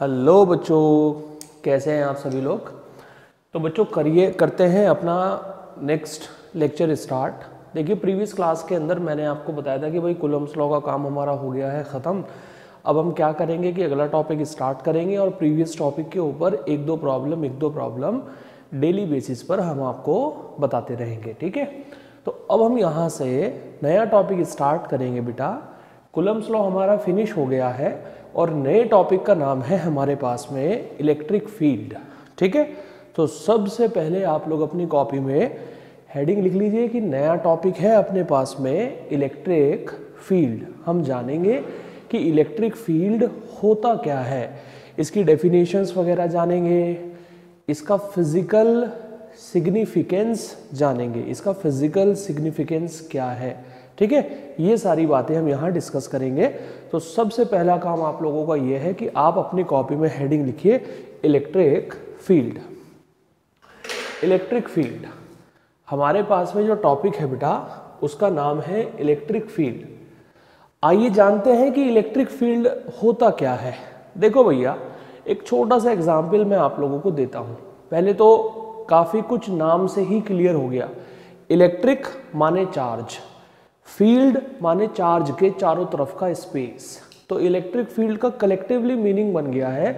Hello बच्चों, कैसे हैं आप सभी लोग? तो बच्चों, करिए, करते हैं अपना नेक्स्ट लेक्चर स्टार्ट देखिए प्रीवियस क्लास के अंदर मैंने आपको बताया था कि भाई कुलम्स लॉ का काम हमारा हो गया है ख़त्म। अब हम क्या करेंगे कि अगला टॉपिक स्टार्ट करेंगे और प्रीवियस टॉपिक के ऊपर एक दो प्रॉब्लम एक दो प्रॉब्लम डेली बेसिस पर हम आपको बताते रहेंगे, ठीक है? तो अब हम यहाँ से नया टॉपिक स्टार्ट करेंगे बेटा। कुलम्स लॉ हमारा फिनिश हो गया है। और नए टॉपिक का नाम है हमारे पास में इलेक्ट्रिक फ़ील्ड ठीक है? तो सबसे पहले आप लोग अपनी कॉपी में हेडिंग लिख लीजिए कि नया टॉपिक है अपने पास में इलेक्ट्रिक फ़ील्ड हम जानेंगे कि इलेक्ट्रिक फ़ील्ड होता क्या है। इसकी डेफिनेशंस वगैरह जानेंगे, इसका फ़िज़िकल सिग्निफिकेंस जानेंगे, इसका फ़िज़िकल सिग्निफिकेंस क्या है, ठीक है? ये सारी बातें हम यहाँ डिस्कस करेंगे। तो सबसे पहला काम आप लोगों का यह है कि आप अपनी कॉपी में हेडिंग लिखिए, इलेक्ट्रिक फ़ील्ड। Electric field. हमारे पास में जो टॉपिक है बेटा, उसका नाम है इलेक्ट्रिक फ़ील्ड। आइए जानते हैं कि इलेक्ट्रिक फ़ील्ड होता क्या है। देखो भैया, एक छोटा सा एग्ज़ाम्पल मैं आप लोगों को देता हूँ। पहले तो काफ़ी कुछ नाम से ही क्लियर हो गया। इलेक्ट्रिक माने चार्ज। फ़ील्ड माने चार्ज के चारों तरफ़ का स्पेस तो इलेक्ट्रिक फ़ील्ड का कलेक्टिवली मीनिंग बन गया है।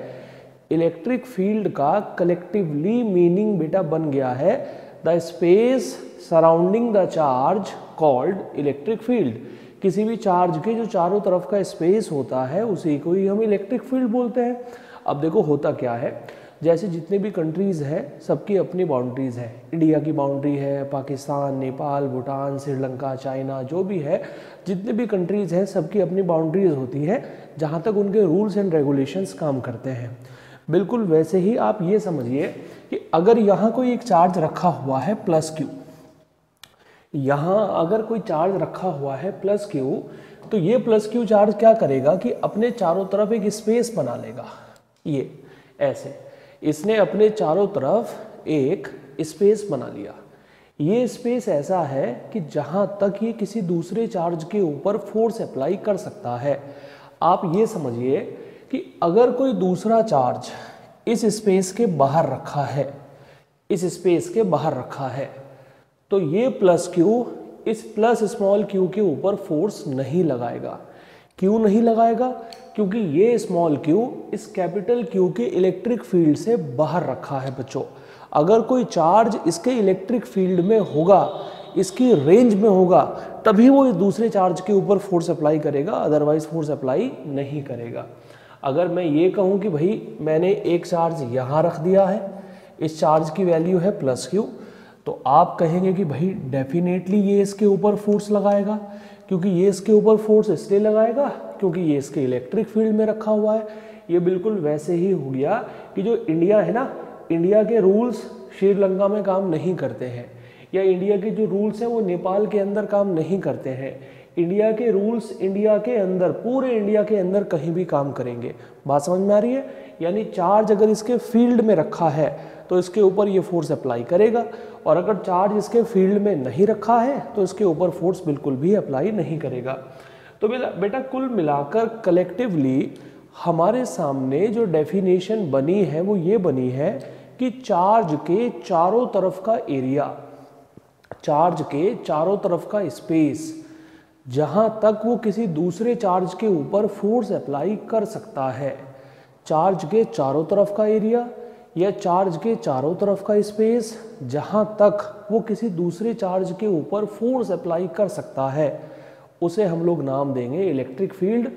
इलेक्ट्रिक फ़ील्ड का कलेक्टिवली मीनिंग बेटा बन गया है। The space surrounding the charge called electric field किसी भी चार्ज के जो चारों तरफ़ का स्पेस होता है, उसी को ही हम इलेक्ट्रिक फ़ील्ड बोलते हैं। अब देखो होता क्या है। जैसे जितने भी कंट्रीज़ हैं, सबकी अपनी बाउंड्रीज़ है। इंडिया की बाउंड्री है पाकिस्तान नेपाल भूटान श्रीलंका चाइना जो भी है, जितने भी कंट्रीज़ हैं, सबकी अपनी बाउंड्रीज़ होती है, जहाँ तक उनके रूल्स एंड रेगुलेशंस काम करते हैं। बिल्कुल वैसे ही आप ये समझिए कि अगर यहाँ कोई एक चार्ज रखा हुआ है प्लस क्यू यहाँ अगर कोई चार्ज रखा हुआ है प्लस क्यू तो ये प्लस क्यू चार्ज क्या करेगा कि अपने चारों तरफ़ एक स्पेस बना लेगा। ये, ऐसे। इसने अपने चारों तरफ़ एक स्पेस बना लिया। ये स्पेस ऐसा है कि जहाँ तक ये किसी दूसरे चार्ज के ऊपर फोर्स अप्लाई कर सकता है। आप ये समझिए कि अगर कोई दूसरा चार्ज इस स्पेस के बाहर रखा है, इस स्पेस के बाहर रखा है तो ये प्लस क्यू इस प्लस स्मॉल क्यू के ऊपर फोर्स नहीं लगाएगा। क्यों नहीं लगाएगा? क्योंकि ये स्मॉल क्यू इस कैपिटल क्यू के इलेक्ट्रिक फ़ील्ड से बाहर रखा है बच्चों। अगर कोई चार्ज इसके इलेक्ट्रिक फ़ील्ड में होगा, इसकी रेंज में होगा, तभी वो इस दूसरे चार्ज के ऊपर फोर्स अप्लाई करेगा अदरवाइज़ फोर्स अप्लाई नहीं करेगा। अगर मैं ये कहूँ कि भाई मैंने एक चार्ज यहाँ रख दिया है, इस चार्ज की वैल्यू है प्लस क्यू तो आप कहेंगे कि भाई डेफिनेटली ये इसके ऊपर फोर्स लगाएगा। क्योंकि ये इसके ऊपर फोर्स इसलिए लगाएगा क्योंकि ये इसके इलेक्ट्रिक फ़ील्ड में रखा हुआ है। ये बिल्कुल वैसे ही हो गया कि जो इंडिया है ना, इंडिया के रूल्स श्रीलंका में काम नहीं करते हैं। या इंडिया के जो रूल्स हैं, वो नेपाल के अंदर काम नहीं करते हैं। इंडिया के रूल्स इंडिया के अंदर, पूरे इंडिया के अंदर कहीं भी काम करेंगे। बात समझ में आ रही है? यानी चार्ज अगर इसके फ़ील्ड में रखा है तो इसके ऊपर ये फोर्स अप्लाई करेगा। और अगर चार्ज इसके फ़ील्ड में नहीं रखा है तो इसके ऊपर फोर्स बिल्कुल भी अप्लाई नहीं करेगा। तो बेटा कुल मिलाकर कलेक्टिवली हमारे सामने जो डेफिनेशन बनी है, वो ये बनी है कि चार्ज के चारों तरफ़ का एरिया चार्ज के चारों तरफ़ का स्पेस जहाँ तक वो किसी दूसरे चार्ज के ऊपर फोर्स अप्लाई कर सकता है। चार्ज के चारों तरफ़ का एरिया या चार्ज के चारों तरफ़ का स्पेस जहाँ तक वो किसी दूसरे चार्ज के ऊपर फोर्स अप्लाई कर सकता है। उसे हम लोग नाम देंगे इलेक्ट्रिक फ़ील्ड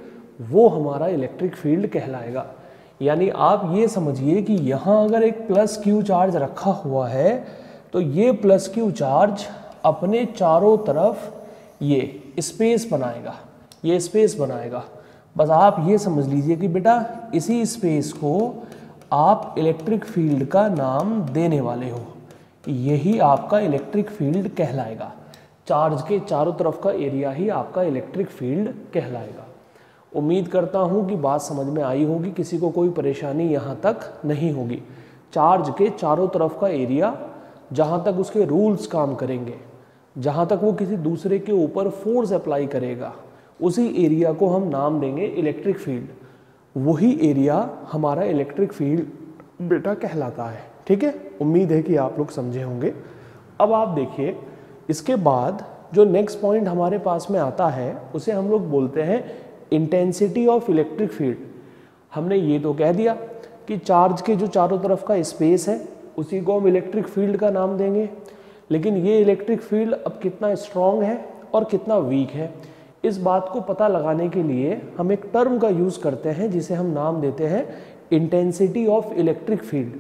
वो हमारा इलेक्ट्रिक फ़ील्ड कहलाएगा। यानी आप ये समझिए कि यहाँ अगर एक प्लस क्यू चार्ज रखा हुआ है तो ये प्लस क्यू चार्ज अपने चारों तरफ़ ये स्पेस बनाएगा, ये स्पेस बनाएगा। बस आप ये समझ लीजिए कि बेटा इसी स्पेस को आप इलेक्ट्रिक फ़ील्ड का नाम देने वाले हो। यही आपका इलेक्ट्रिक फ़ील्ड कहलाएगा। चार्ज के चारों तरफ़ का एरिया ही आपका इलेक्ट्रिक फ़ील्ड कहलाएगा। उम्मीद करता हूँ कि बात समझ में आई होगी। किसी को कोई परेशानी यहाँ तक नहीं होगी। चार्ज के चारों तरफ़ का एरिया जहाँ तक उसके रूल्स काम करेंगे, जहाँ तक वो किसी दूसरे के ऊपर फोर्स अप्लाई करेगा, उसी एरिया को हम नाम देंगे इलेक्ट्रिक फ़ील्ड वही एरिया हमारा इलेक्ट्रिक फ़ील्ड बेटा कहलाता है। ठीक है? उम्मीद है कि आप लोग समझे होंगे। अब आप देखिए, इसके बाद जो नेक्स्ट पॉइंट हमारे पास में आता है, उसे हम लोग बोलते हैं इंटेंसिटी ऑफ़ इलेक्ट्रिक फ़ील्ड हमने ये तो कह दिया कि चार्ज के जो चारों तरफ़ का स्पेस है, उसी को हम इलेक्ट्रिक फ़ील्ड का नाम देंगे। लेकिन ये इलेक्ट्रिक फ़ील्ड अब कितना स्ट्रॉन्ग है और कितना वीक है? इस बात को पता लगाने के लिए हम एक टर्म का यूज़ करते हैं, जिसे हम नाम देते हैं intensity of electric field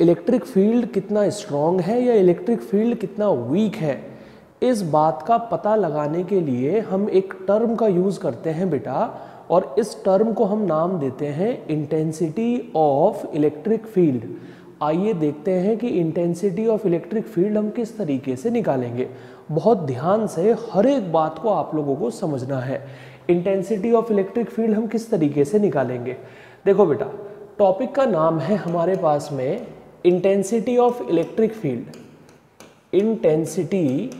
electric field कितना स्ट्रॉन्ग है या इलेक्ट्रिक फ़ील्ड कितना वीक है, इस बात का पता लगाने के लिए हम एक टर्म का यूज़ करते हैं बेटा, और इस टर्म को हम नाम देते हैं इंटेंसिटी ऑफ़ इलेक्ट्रिक फ़ील्ड आइए देखते हैं कि इंटेंसिटी ऑफ़ इलेक्ट्रिक फ़ील्ड हम किस तरीके से निकालेंगे। बहुत ध्यान से हर एक बात को आप लोगों को समझना है। इंटेंसिटी ऑफ़ इलेक्ट्रिक फ़ील्ड हम किस तरीके से निकालेंगे? देखो बेटा टॉपिक का नाम है हमारे पास में intensity of electric field intensity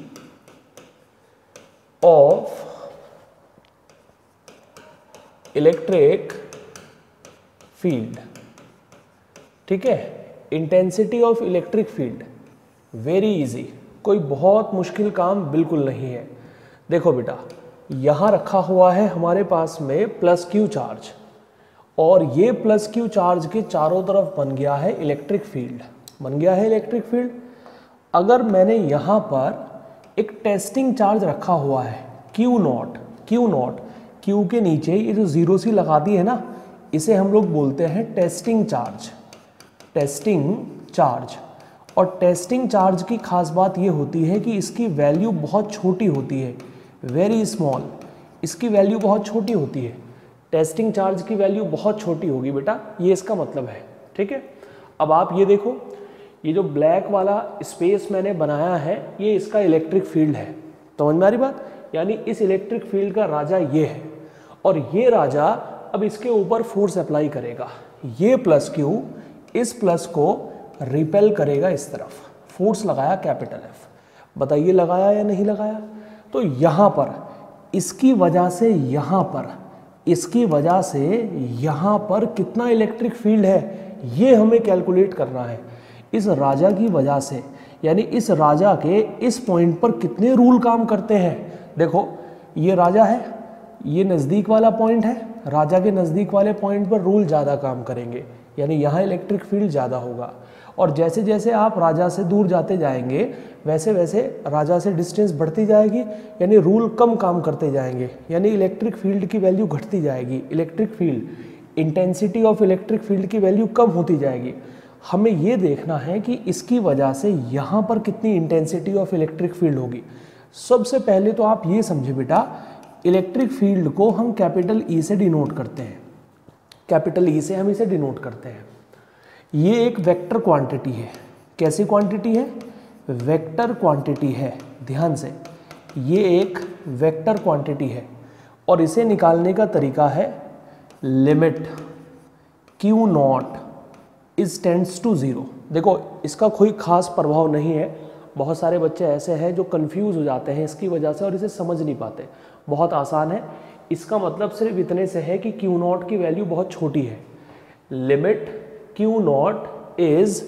of electric field ठीक है? Intensity of electric field very easy कोई बहुत मुश्किल काम बिल्कुल नहीं है। देखो बेटा, यहाँ रखा हुआ है हमारे पास में प्लस क्यू चार्ज और ये प्लस क्यू चार्ज के चारों तरफ़ बन गया है इलेक्ट्रिक फ़ील्ड बन गया है इलेक्ट्रिक फ़ील्ड अगर मैंने यहाँ पर एक टेस्टिंग चार्ज रखा हुआ है q naught q naught q के नीचे ये जो ज़ीरो सी लगा दी है ना, इसे हम लोग बोलते हैं टेस्टिंग चार्ज टेस्टिंग चार्ज और टेस्टिंग चार्ज की खास बात ये होती है कि इसकी वैल्यू बहुत छोटी होती है वेरी स्मॉल इसकी वैल्यू बहुत छोटी होती है। टेस्टिंग चार्ज की वैल्यू बहुत छोटी होगी बेटा, ये इसका मतलब है, ठीक है? अब आप ये देखो, ये जो ब्लैक वाला स्पेस मैंने बनाया है, ये इसका इलेक्ट्रिक फ़ील्ड है। समझ में आ रही बात? यानी इस इलेक्ट्रिक फ़ील्ड का राजा ये है। और ये राजा अब इसके ऊपर फोर्स अप्लाई करेगा। ये प्लस क्यू इस प्लस को रिपेल करेगा इस तरफ़। फोर्स लगाया, कैपिटल एफ़। बताइए, लगाया या नहीं लगाया? तो यहाँ पर, इसकी वजह से यहाँ पर, इसकी वजह से यहाँ पर कितना इलेक्ट्रिक फ़ील्ड है, ये हमें कैलकुलेट करना है। इस राजा की वजह से, यानी इस राजा के इस पॉइंट पर कितने रूल काम करते हैं? देखो, ये राजा है, ये नज़दीक वाला पॉइंट है, राजा के नज़दीक वाले पॉइंट पर रूल ज़्यादा काम करेंगे। यानी यहाँ इलेक्ट्रिक फ़ील्ड ज़्यादा होगा। और जैसे जैसे आप राजा से दूर जाते जाएँगे, वैसे वैसे राजा से डिस्टेंस बढ़ती जाएगी, यानी रूल कम काम करते जाएँगे, यानी इलेक्ट्रिक फ़ील्ड की वैल्यू घटती जाएगी। Electric field intensity of electric field की वैल्यू कम होती जाएगी। हमें ये देखना है कि इसकी वजह से यहाँ पर कितनी इंटेंसिटी ऑफ़ इलेक्ट्रिक फ़ील्ड होगी। सबसे पहले तो आप ये समझे बेटा इलेक्ट्रिक फ़ील्ड को हम कैपिटल ई e से डिनोट करते हैं। कैपिटल ई e से हम इसे डिनोट करते हैं। ये एक वेक्टर क्वांटिटी है। कैसी क्वांटिटी है? वेक्टर क्वांटिटी है। ध्यान से। ये एक वेक्टर क्वांटिटी है। और इसे निकालने का तरीका है limit q naught is tends to zero देखो, इसका कोई खास प्रभाव नहीं है। बहुत सारे बच्चे ऐसे हैं जो कंफ्यूज हो जाते हैं इसकी वजह से और इसे समझ नहीं पाते। बहुत आसान है। इसका मतलब सिर्फ़ इतने से है कि क्यू नॉट की वैल्यू बहुत छोटी है। Limit q naught is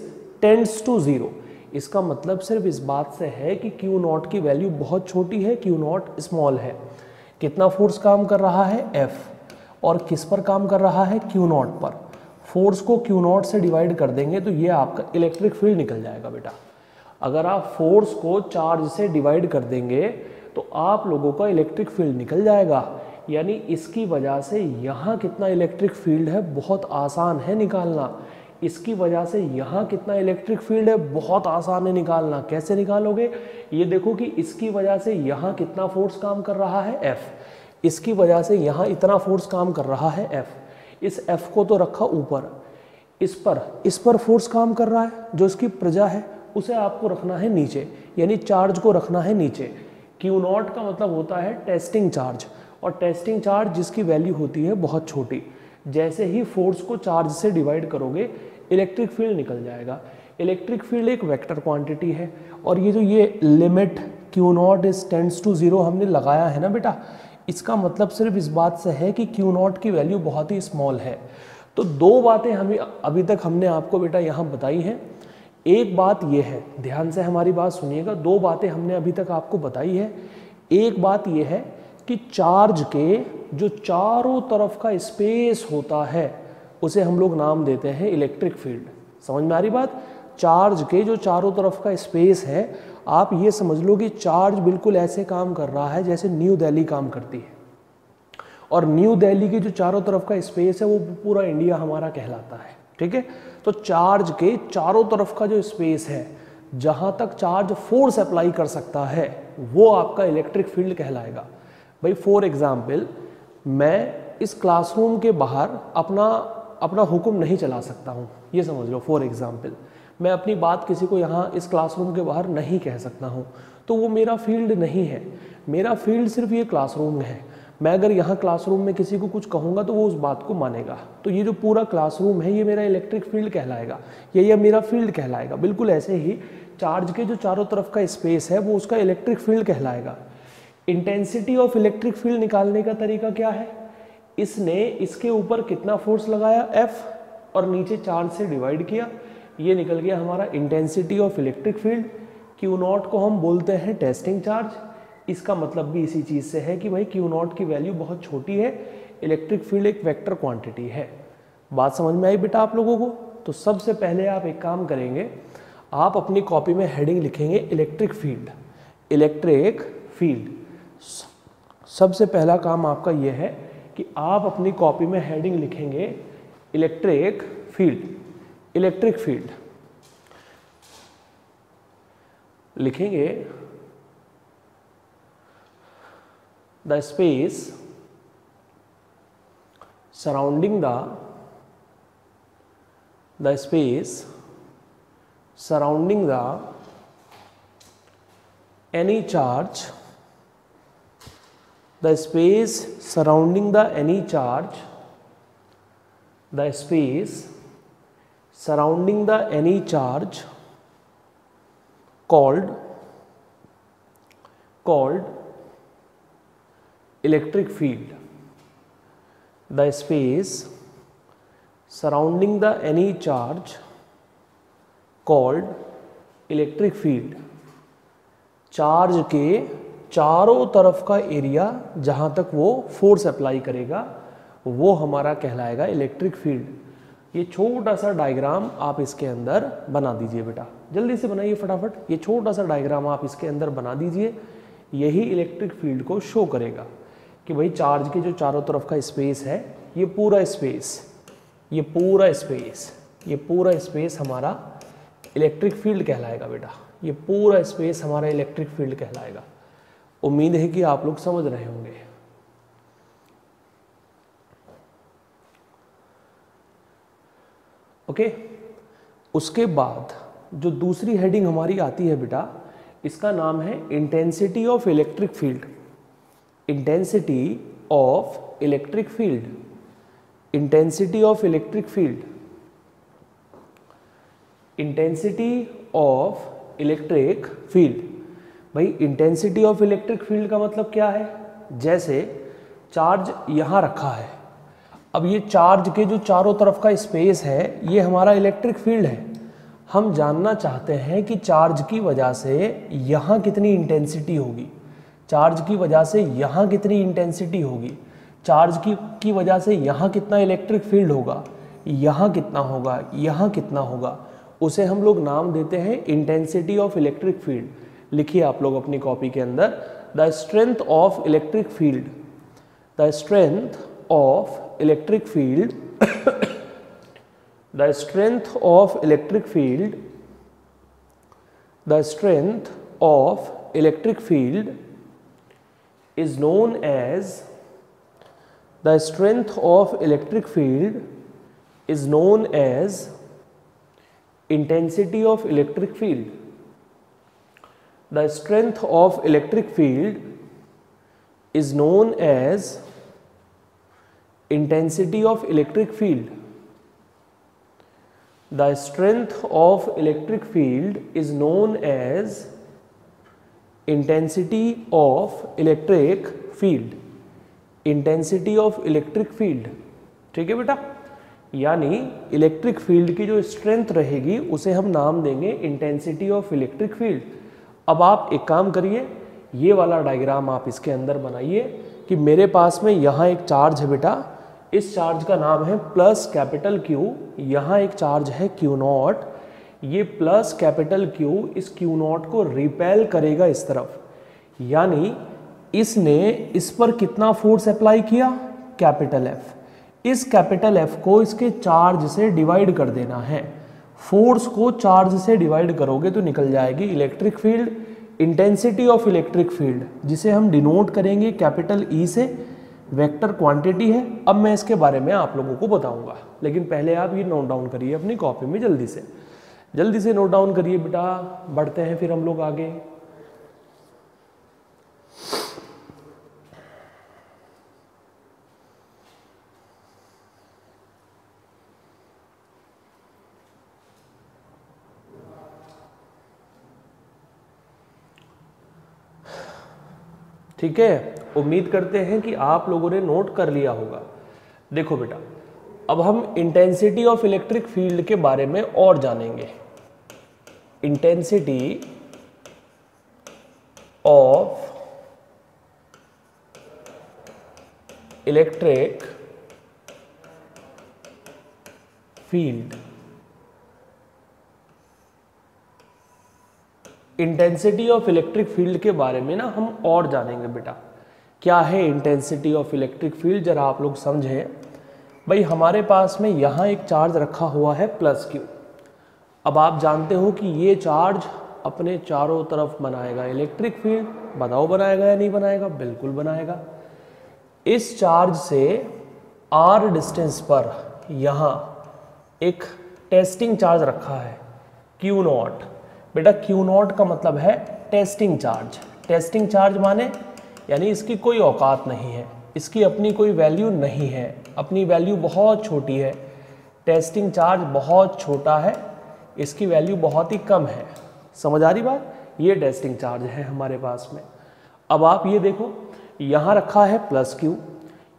tends to zero इसका मतलब सिर्फ़ इस बात से है कि क्यू नॉट की वैल्यू बहुत छोटी है क्यू नॉट स्मॉल है। कितना फोर्स काम कर रहा है? एफ़ और किस पर काम कर रहा है? क्यू नॉट पर। फोर्स को क्यू नॉट से डिवाइड कर देंगे तो ये आपका इलेक्ट्रिक फ़ील्ड निकल जाएगा बेटा। अगर आप फोर्स को चार्ज से डिवाइड कर देंगे तो आप लोगों का इलेक्ट्रिक फ़ील्ड निकल जाएगा। यानी इसकी वजह से यहाँ कितना इलेक्ट्रिक फ़ील्ड है, बहुत आसान है निकालना। इसकी वजह से यहाँ कितना इलेक्ट्रिक फ़ील्ड है, बहुत आसान है निकालना। कैसे निकालोगे? ये देखो कि इसकी वजह से यहाँ कितना फोर्स काम कर रहा है एफ़ इसकी वजह से यहाँ इतना फोर्स काम कर रहा है एफ़ इस एफ़ को तो रखा ऊपर। इस पर इस पर फोर्स काम कर रहा है, जो इसकी प्रजा है, उसे आपको रखना है नीचे। यानी चार्ज को रखना है नीचे। क्यू नॉट का मतलब होता है टेस्टिंग चार्ज और टेस्टिंग चार्ज जिसकी वैल्यू होती है बहुत छोटी। जैसे ही फोर्स को चार्ज से डिवाइड करोगे इलेक्ट्रिक फ़ील्ड निकल जाएगा। इलेक्ट्रिक फ़ील्ड एक वेक्टर क्वांटिटी है और ये जो ये limit q naught is tends to zero हमने लगाया है ना बेटा? इसका मतलब सिर्फ़ इस बात से है कि क्यू नॉट की वैल्यू बहुत ही स्मॉल है। तो दो बातें हमें अभी तक हमने आपको बेटा यहाँ बताई हैं। एक बात यह है, ध्यान से हमारी बात सुनिएगा, दो बातें हमने अभी तक आपको बताई है। एक बात यह है कि चार्ज के जो चारों तरफ़ का स्पेस होता है उसे हम लोग नाम देते हैं इलेक्ट्रिक फ़ील्ड समझ में आ रही बात? चार्ज के जो चारों तरफ़ का स्पेस है, आप ये समझ लो कि चार्ज बिल्कुल ऐसे काम कर रहा है जैसे न्यू दिल्ली काम करती है. और न्यू दिल्ली के जो चारों तरफ़ का स्पेस है, वो पूरा इंडिया हमारा कहलाता है. ठीक है? तो चार्ज के चारों तरफ़ का जो स्पेस है, जहाँ तक चार्ज फोर्स अप्लाई कर सकता है, वो आपका इलेक्ट्रिक फ़ील्ड कहलाएगा. भाई फॉर एग्ज़ाम्पल मैं इस क्लासरूम के बाहर अपना अपना हुक्म नहीं चला सकता हूँ। ये समझ लो फॉर एग्ज़ाम्पल मैं अपनी बात किसी को यहाँ इस क्लासरूम के बाहर नहीं कह सकता हूँ। तो वो मेरा फ़ील्ड नहीं है। मेरा फ़ील्ड सिर्फ़ ये क्लासरूम है। मैं अगर यहाँ क्लासरूम में किसी को कुछ कहूँगा तो वो उस बात को मानेगा। तो ये जो पूरा क्लासरूम है, ये मेरा इलेक्ट्रिक फ़ील्ड कहलाएगा। या ये मेरा फ़ील्ड कहलाएगा। बिल्कुल ऐसे ही चार्ज के जो चारों तरफ़ का स्पेस है, वो उसका इलेक्ट्रिक फ़ील्ड कहलाएगा। इंटेंसिटी ऑफ़ इलेक्ट्रिक फ़ील्ड निकालने का तरीका क्या है? इसने इसके ऊपर कितना फोर्स लगाया? एफ़ और नीचे चार्ज से डिवाइड किया। ये निकल गया हमारा intensity of electric field q naught को हम बोलते हैं टेस्टिंग चार्ज इसका मतलब भी इसी चीज़ से है कि भाई क्यू नॉट की वैल्यू बहुत छोटी है। इलेक्ट्रिक फ़ील्ड एक वेक्टर क्वांटिटी है। बात समझ में आई बेटा आप लोगों को? तो सबसे पहले आप एक काम करेंगे। आप अपनी कॉपी में हेडिंग लिखेंगे इलेक्ट्रिक फ़ील्ड इलेक्ट्रिक फ़ील्ड सबसे पहला काम आपका यह है कि आप अपनी कॉपी में हेडिंग लिखेंगे इलेक्ट्रिक फ़ील्ड इलेक्ट्रिक फ़ील्ड लिखेंगे the space surrounding the the space surrounding the any charge the space surrounding the any charge the space surrounding the any charge called called electric field the space surrounding the any charge called electric field charge के चारों तरफ़ का area जहाँ तक वो force apply करेगा, वो हमारा कहलाएगा इलेक्ट्रिक फ़ील्ड ये छोटा सा डायग्राम आप इसके अंदर बना दीजिए बेटा। जल्दी से बनाइए फटाफट। ये छोटा सा डायग्राम आप इसके अंदर बना दीजिए। यही इलेक्ट्रिक फ़ील्ड को शो करेगा कि भाई चार्ज के जो चारों तरफ़ का स्पेस है, ये पूरा स्पेस ये पूरा स्पेस ये पूरा स्पेस हमारा इलेक्ट्रिक फ़ील्ड कहलाएगा बेटा। ये पूरा स्पेस हमारा इलेक्ट्रिक फ़ील्ड कहलाएगा। उम्मीद है कि आप लोग समझ रहे होंगे। ओके? उसके बाद जो दूसरी हेडिंग हमारी आती है बेटा, इसका नाम है intensity of electric field intensity of electric field intensity of electric field intensity of electric field भाई इंटेंसिटी ऑफ़ इलेक्ट्रिक फ़ील्ड का मतलब क्या है? जैसे चार्ज यहाँ रखा है। अब ये चार्ज के जो चारों तरफ़ का स्पेस है, ये हमारा इलेक्ट्रिक फ़ील्ड है। हम जानना चाहते हैं कि चार्ज की वजह से यहाँ कितनी इंटेंसिटी होगी। चार्ज की वजह से यहाँ कितनी इंटेंसिटी होगी। चार्ज की की वजह से यहाँ कितना इलेक्ट्रिक फ़ील्ड होगा। यहाँ कितना होगा, यहाँ कितना होगा। उसे हम लोग नाम देते हैं इंटेंसिटी ऑफ़ इलेक्ट्रिक फ़ील्ड लिखिए आप लोग अपनी कॉपी के अंदर the strength of electric field the strength of electric field the strength of electric field the strength of electric field is known as, the strength of electric field is known as intensity of electric field. The strength of electric field is known as intensity of electric field. The strength of electric field is known as intensity of electric field. Intensity of electric field ठीक है बेटा यानी electric field की जो strength रहेगी उसे हम नाम देंगे इंटेंसिटी ऑफ़ इलेक्ट्रिक फ़ील्ड अब आप एक काम करिए, ये वाला डायग्राम आप इसके अंदर बनाइए कि मेरे पास में यहाँ एक चार्ज है बेटा। इस चार्ज का नाम है प्लस कैपिटल क्यू यहाँ एक चार्ज है क्यू नॉट ये प्लस कैपिटल क्यू इस क्यू नॉट को रिपेल करेगा इस तरफ़। यानी इसने इस पर कितना फोर्स अप्लाई किया? कैपिटल एफ़ इस कैपिटल एफ़ को इसके चार्ज से डिवाइड कर देना है। फोर्स को चार्ज से डिवाइड करोगे तो निकल जाएगी electric field intensity of electric field जिसे हम डिनोट करेंगे कैपिटल ई e से वेक्टर क्वांटिटी है। अब मैं इसके बारे में आप लोगों को बताऊँगा। लेकिन पहले आप ये नोट डाउन करिए अपनी कॉपी में, जल्दी से। जल्दी से नोट डाउन करिए बेटा, बढ़ते हैं फिर हम लोग आगे। ठीक है? उम्मीद करते हैं कि आप लोगों ने नोट कर लिया होगा। देखो बेटा, अब हम इंटेंसिटी ऑफ़ इलेक्ट्रिक फ़ील्ड के बारे में और जानेंगे। Intensity of electric field intensity of electric field के बारे में ना हम और जानेंगे बेटा। क्या है इंटेंसिटी ऑफ़ इलेक्ट्रिक फ़ील्ड जरा आप लोग समझें। भाई, हमारे पास में यहाँ एक चार्ज रखा हुआ है प्लस क्यू अब आप जानते हो कि ये चार्ज अपने चारों तरफ़ बनाएगा। इलेक्ट्रिक फ़ील्ड बताओ बनाएगा या नहीं बनाएगा? बिल्कुल बनाएगा। इस चार्ज से आर डिस्टेंस पर यहाँ एक टेस्टिंग चार्ज रखा है। क्यू नॉट बेटा क्यू नॉट का मतलब है टेस्टिंग चार्ज। टेस्टिंग चार्ज माने, यानी इसकी कोई औकात नहीं है, इसकी अपनी कोई वैल्यू नहीं है, अपनी वैल्यू बहुत छोटी है। टेस्टिंग चार्ज बहुत छोटा है, इसकी वैल्यू बहुत ही कम है। समझ आ रही बात? ये टेस्टिंग चार्ज है हमारे पास में। अब आप ये देखो, यहाँ रखा है प्लस क्यू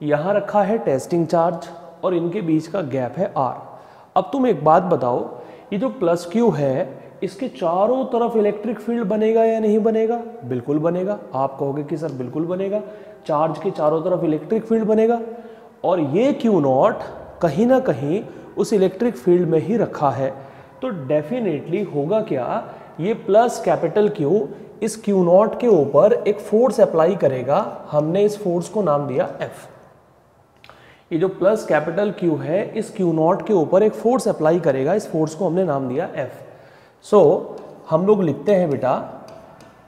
यहाँ रखा है टेस्टिंग चार्ज, और इनके बीच का गैप है आर अब तुम एक बात बताओ, ये जो प्लस क्यू है इसके चारों तरफ़ इलेक्ट्रिक फ़ील्ड बनेगा या नहीं बनेगा? बिल्कुल बनेगा। आप कहोगे कि सर बिल्कुल बनेगा। चार्ज के चारों तरफ़ इलेक्ट्रिक फ़ील्ड बनेगा। और ये क्यू नॉट कहीं ना कहीं उस इलेक्ट्रिक फ़ील्ड में ही रखा है। तो डेफिनेटली होगा क्या? ये प्लस कैपिटल क्यू इस क्यू नॉट के ऊपर एक फोर्स अप्लाई करेगा। हमने इस फोर्स को नाम दिया एफ़ ये जो प्लस कैपिटल क्यू है, इस क्यू नॉट के ऊपर एक फोर्स अप्लाई करेगा। इस फोर्स को हमने नाम दिया एफ़ सो so, हम लोग लिखते हैं बेटा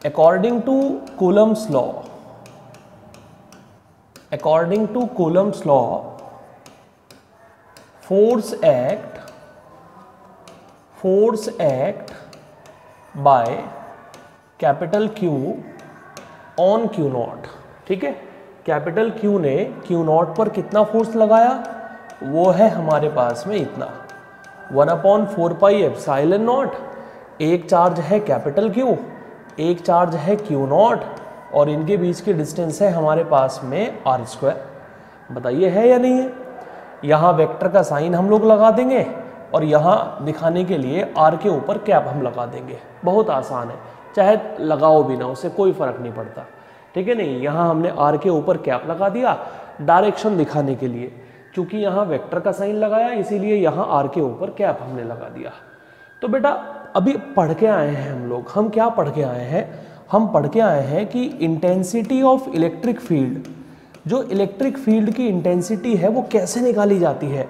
according to Coulomb's law according to Coulomb's law force act force act by capital q on q naught ठीक है? कैपिटल क्यू ने क्यू नॉट पर कितना फोर्स लगाया? वो है हमारे पास में इतना। One upon four pi epsilon naught. एक चार्ज है कैपिटल क्यू एक चार्ज है क्यू नॉट और इनके बीच की डिस्टेंस है हमारे पास में आर स्क्वायर बताइए है या नहीं है? यहाँ वेक्टर का साइन हम लोग लगा देंगे, और यहाँ दिखाने के लिए आर के ऊपर कैप हम लगा देंगे. बहुत आसान है. चाहे लगाओ भी ना, उससे कोई फ़र्क नहीं पड़ता. ठीक है नहीं? यहाँ हमने आर के ऊपर कैप लगा दिया डायरेक्शन दिखाने के लिए. क्योंकि यहाँ वेक्टर का साइन लगाया, इसीलिए यहाँ आर के ऊपर कैप हमने लगा दिया. तो बेटा अभी पढ़ के आए हैं हम लोग। हम क्या पढ़ के आए हैं? हम पढ़ के आए हैं कि इंटेंसिटी ऑफ़ इलेक्ट्रिक फ़ील्ड जो इलेक्ट्रिक फ़ील्ड की इंटेंसिटी है, वो कैसे निकाली जाती है?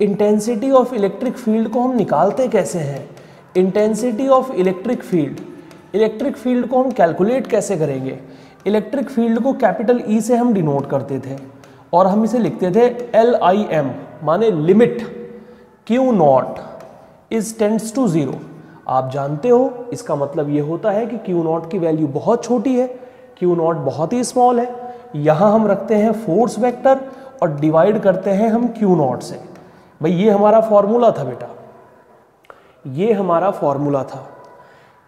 इंटेंसिटी ऑफ़ इलेक्ट्रिक फ़ील्ड को हम निकालते कैसे हैं? Intensity of electric field electric field को हम कैलकुलेट कैसे करेंगे? इलेक्ट्रिक फ़ील्ड को कैपिटल ई e से हम डिनोट करते थे और हम इसे लिखते थे एल आई एम माने limit q naught is tends to zero आप जानते हो, इसका मतलब ये होता है कि क्यू नॉट की वैल्यू बहुत छोटी है क्यू नॉट बहुत ही स्मॉल है। यहाँ हम रखते हैं फोर्स वेक्टर और डिवाइड करते हैं हम क्यू नॉट से। भाई, ये हमारा फॉर्मूला था बेटा। ये हमारा फॉर्मूला था।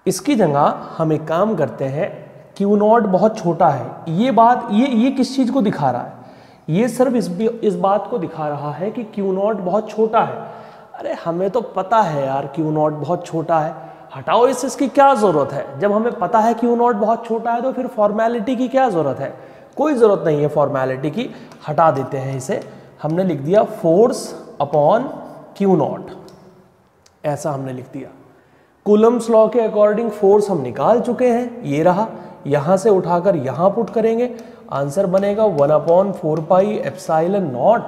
इसकी जगह हम एक काम करते हैं क्यू नॉट बहुत छोटा है। ये बात, ये ये किस चीज़ को दिखा रहा है? ये सिर्फ़ इस इस बात को दिखा रहा है कि क्यू नॉट बहुत छोटा है। अरे हमें तो पता है यार क्यू नॉट बहुत छोटा है। हटाओ इस इसकी क्या ज़रूरत है? जब हमें पता है क्यू नॉट बहुत छोटा है तो फिर फॉर्मेलिटी की क्या ज़रूरत है? कोई ज़रूरत नहीं है फॉर्मेलिटी की। हटा देते हैं इसे। हमने लिख दिया फोर्स अपॉन क्यू नॉट ऐसा हमने लिख दिया। कुलम्स लॉ के अकॉर्डिंग फोर्स हम निकाल चुके हैं। ये रहा। यहाँ से उठाकर यहाँ पुट करेंगे। आंसर बनेगा one upon four pi epsilon naught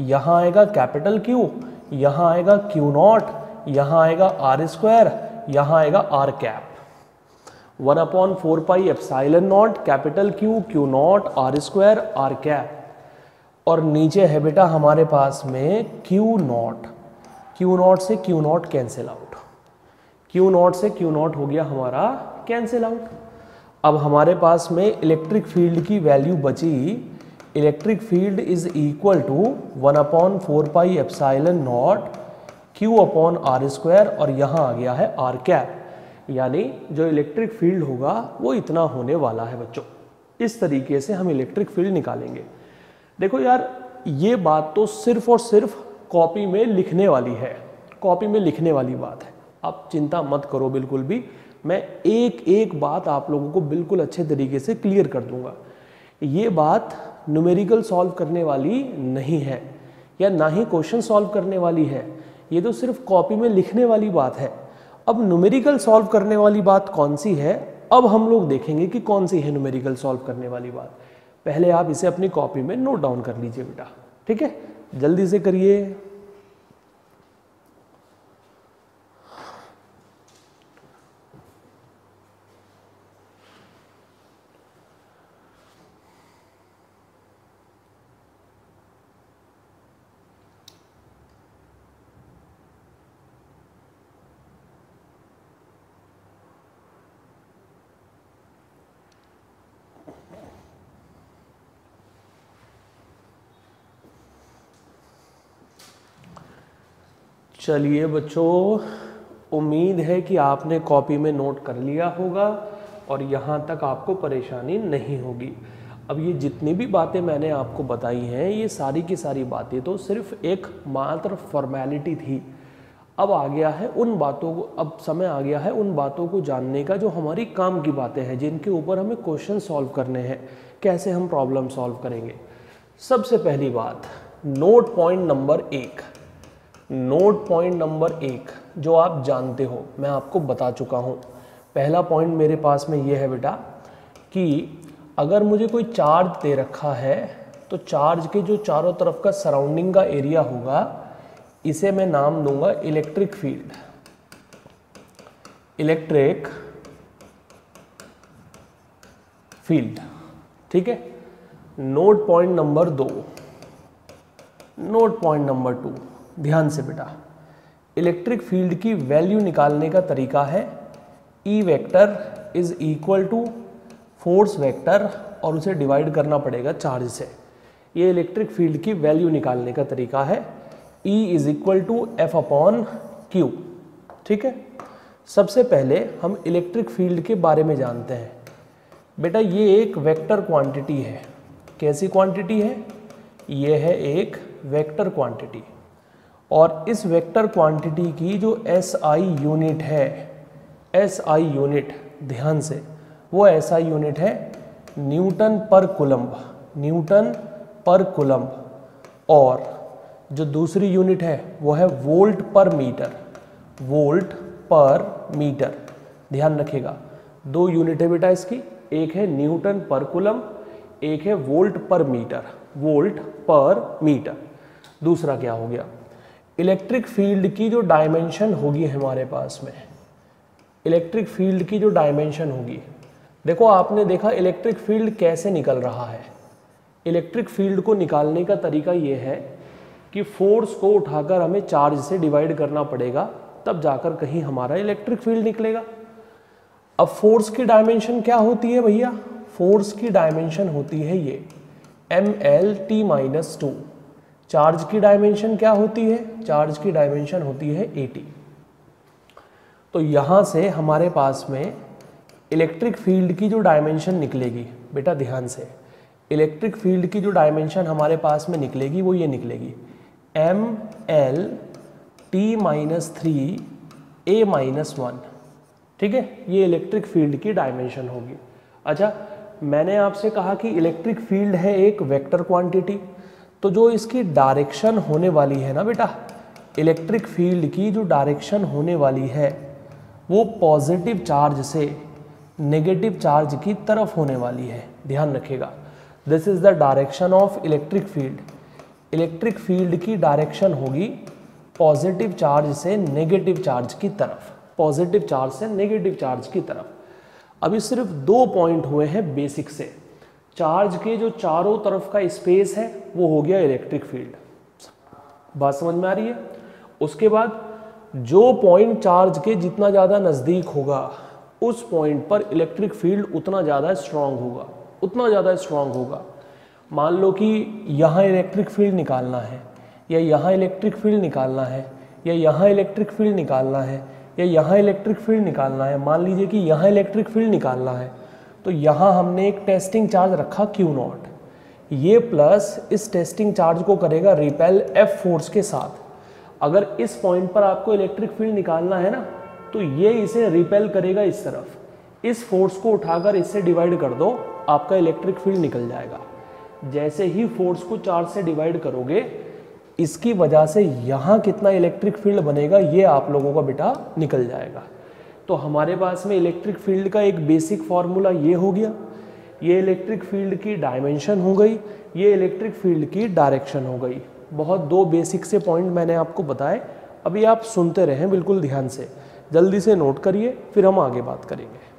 यहाँ आएगा कैपिटल क्यू यहाँ आएगा क्यू नॉट यहाँ आएगा आर स्क्वायर यहाँ आएगा r cap one upon four pi epsilon naught, capital q q naught r square r cap और नीचे है बेटा हमारे पास में क्यू नॉट क्यू नॉट से q naught cancel out q naught से क्यू नॉट हो गया हमारा कैंसिल आउट अब हमारे पास में इलेक्ट्रिक फ़ील्ड की वैल्यू बची electric field is equal to one upon four pi epsilon naught q upon r square और यहाँ आ गया है आर कैप यानी जो इलेक्ट्रिक फ़ील्ड होगा, वो इतना होने वाला है बच्चों। इस तरीके से हम इलेक्ट्रिक फ़ील्ड निकालेंगे। देखो यार, ये बात तो सिर्फ़ और सिर्फ़ कॉपी में लिखने वाली है। कॉपी में लिखने वाली बात है। आप चिंता मत करो बिल्कुल भी। मैं एक एक बात आप लोगों को बिल्कुल अच्छे तरीके से क्लियर कर दूँगा। ये बात न्यूमेरिकल सॉल्व करने वाली नहीं है, या ना ही क्वेश्चन सॉल्व करने वाली है। ये तो सिर्फ़ कॉपी में लिखने वाली बात है। अब न्यूमेरिकल सॉल्व करने वाली बात कौन सी है? अब हम लोग देखेंगे कि कौन सी है न्यूमेरिकल सॉल्व करने वाली बात। पहले आप इसे अपनी कॉपी में नोट डाउन कर लीजिए बेटा, ठीक है? जल्दी से करिए। चलिए बच्चों, उम्मीद है कि आपने कॉपी में नोट कर लिया होगा और यहाँ तक आपको परेशानी नहीं होगी। अब ये जितनी भी बातें मैंने आपको बताई हैं, ये सारी की सारी बातें तो सिर्फ़ एक मात्र फॉर्मेलिटी थी। अब आ गया है उन बातों को, अब समय आ गया है उन बातों को जानने का जो हमारी काम की बातें हैं, जिनके ऊपर हमें क्वेश्चन सॉल्व करने हैं, कैसे हम प्रॉब्लम सॉल्व करेंगे। सबसे पहली बात नोट पॉइंट नंबर एक। नोट पॉइंट नंबर एक, जो आप जानते हो, मैं आपको बता चुका हूँ। पहला पॉइंट मेरे पास में ये है बेटा, कि अगर मुझे कोई चार्ज दे रखा है तो चार्ज के जो चारों तरफ़ का सराउंडिंग का एरिया होगा, इसे मैं नाम दूँगा इलेक्ट्रिक फ़ील्ड। इलेक्ट्रिक फ़ील्ड, ठीक है? नोट पॉइंट नंबर दो, नोट पॉइंट नंबर टू। ध्यान से बेटा। इलेक्ट्रिक फ़ील्ड की वैल्यू निकालने का तरीका है। E vector is equal to force vector और उसे डिवाइड करना पड़ेगा चार्ज से। ये इलेक्ट्रिक फ़ील्ड की वैल्यू निकालने का तरीका है। E is equal to F upon q ठीक है? सबसे पहले हम इलेक्ट्रिक फ़ील्ड के बारे में जानते हैं। बेटा ये एक वेक्टर क्वांटिटी है। कैसी क्वांटिटी है? ये है एक वेक्टर क्वांटिटी और इस वेक्टर क्वांटिटी की जो एस आई यूनिट है एस आई यूनिट ध्यान से, वो आई यूनिट है न्यूटन पर कुलम्ब, न्यूटन पर कुलम्ब और जो दूसरी यूनिट है, वो है वोल्ट पर मीटर, वोल्ट पर मीटर। ध्यान रखिएगा, दो यूनिट है बेटा इसकी, एक है न्यूटन पर कुलम एक है वोल्ट पर मीटर, वोल्ट पर मीटर। दूसरा क्या हो गया? इलेक्ट्रिक फ़ील्ड की जो डायमेंशन होगी हमारे पास में, इलेक्ट्रिक फ़ील्ड की जो डायमेंशन होगी, देखो आपने देखा इलेक्ट्रिक फ़ील्ड कैसे निकल रहा है। इलेक्ट्रिक फ़ील्ड को निकालने का तरीका ये है कि फोर्स को उठाकर हमें चार्ज से डिवाइड करना पड़ेगा, तब जाकर कहीं हमारा इलेक्ट्रिक फ़ील्ड निकलेगा। अब फोर्स की डायमेंशन क्या होती है भैया? फोर्स की डायमेंशन होती है ये M L T minus two charge की डायमेंशन क्या होती है? चार्ज की डायमेंशन होती है 80 तो यहाँ से हमारे पास में इलेक्ट्रिक फ़ील्ड की जो डायमेंशन निकलेगी, बेटा ध्यान से, इलेक्ट्रिक फ़ील्ड की जो डायमेंशन हमारे पास में निकलेगी, वो ये निकलेगी। M L T minus three A minus one. ठीक है? ये इलेक्ट्रिक फ़ील्ड की डायमेंशन होगी। अच्छा मैंने आपसे कहा कि इलेक्ट्रिक फ़ील्ड है एक वेक्टर क्वांटिटी। तो जो इसकी डायरेक्शन होने वाली है ना बेटा इलेक्ट्रिक फ़ील्ड की जो डायरेक्शन होने वाली है, वो पॉजिटिव चार्ज से नेगेटिव चार्ज की तरफ़ होने वाली है। ध्यान रखिएगा। This is the direction of electric field electric field की डायरेक्शन होगी पॉजिटिव चार्ज से नेगेटिव चार्ज की तरफ़। पॉजिटिव चार्ज से नेगेटिव चार्ज की तरफ़। अभी सिर्फ़ दो पॉइंट हुए हैं बेसिक से। चार्ज के जो चारों तरफ़ का स्पेस है, वो हो गया इलेक्ट्रिक फ़ील्ड बात समझ में आ रही है? उसके बाद जो पॉइंट चार्ज के जितना ज़्यादा नज़दीक होगा, उस पॉइंट पर इलेक्ट्रिक फ़ील्ड उतना ज़्यादा स्ट्रांग होगा, उतना ज़्यादा स्ट्रांग होगा. मान लो कि यहाँ इलेक्ट्रिक फ़ील्ड निकालना है, या यहाँ इलेक्ट्रिक फ़ील्ड निकालना है, या यहाँ इलेक्ट्रिक फ़ील्ड निकालना है, या यहाँ इलेक्ट्रिक फ़ील्ड निकालना है. मान लीजिए कि यहाँ इलेक्ट्रिक फ़ील्ड निकालना है तो यहाँ हमने एक टेस्टिंग चार्ज रखा क्यू नॉट ये प्लस इस टेस्टिंग चार्ज को करेगा रिपेल एफ़ फोर्स के साथ। अगर इस पॉइंट पर आपको इलेक्ट्रिक फ़ील्ड निकालना है ना तो ये इसे रिपेल करेगा इस तरफ़। इस फोर्स को उठाकर इससे डिवाइड कर दो, आपका इलेक्ट्रिक फ़ील्ड निकल जाएगा। जैसे ही फोर्स को चार्ज से डिवाइड करोगे, इसकी वजह से यहाँ कितना इलेक्ट्रिक फ़ील्ड बनेगा, ये आप लोगों का बेटा निकल जाएगा। तो हमारे पास में इलेक्ट्रिक फ़ील्ड का एक बेसिक फॉर्मूला ये हो गया। ये इलेक्ट्रिक फ़ील्ड की डायमेंशन हो गई, ये इलेक्ट्रिक फ़ील्ड की डायरेक्शन हो गई। बहुत दो बेसिक से पॉइंट मैंने आपको बताए। अभी आप सुनते रहें बिल्कुल ध्यान से। जल्दी से नोट करिए, फिर हम आगे बात करेंगे।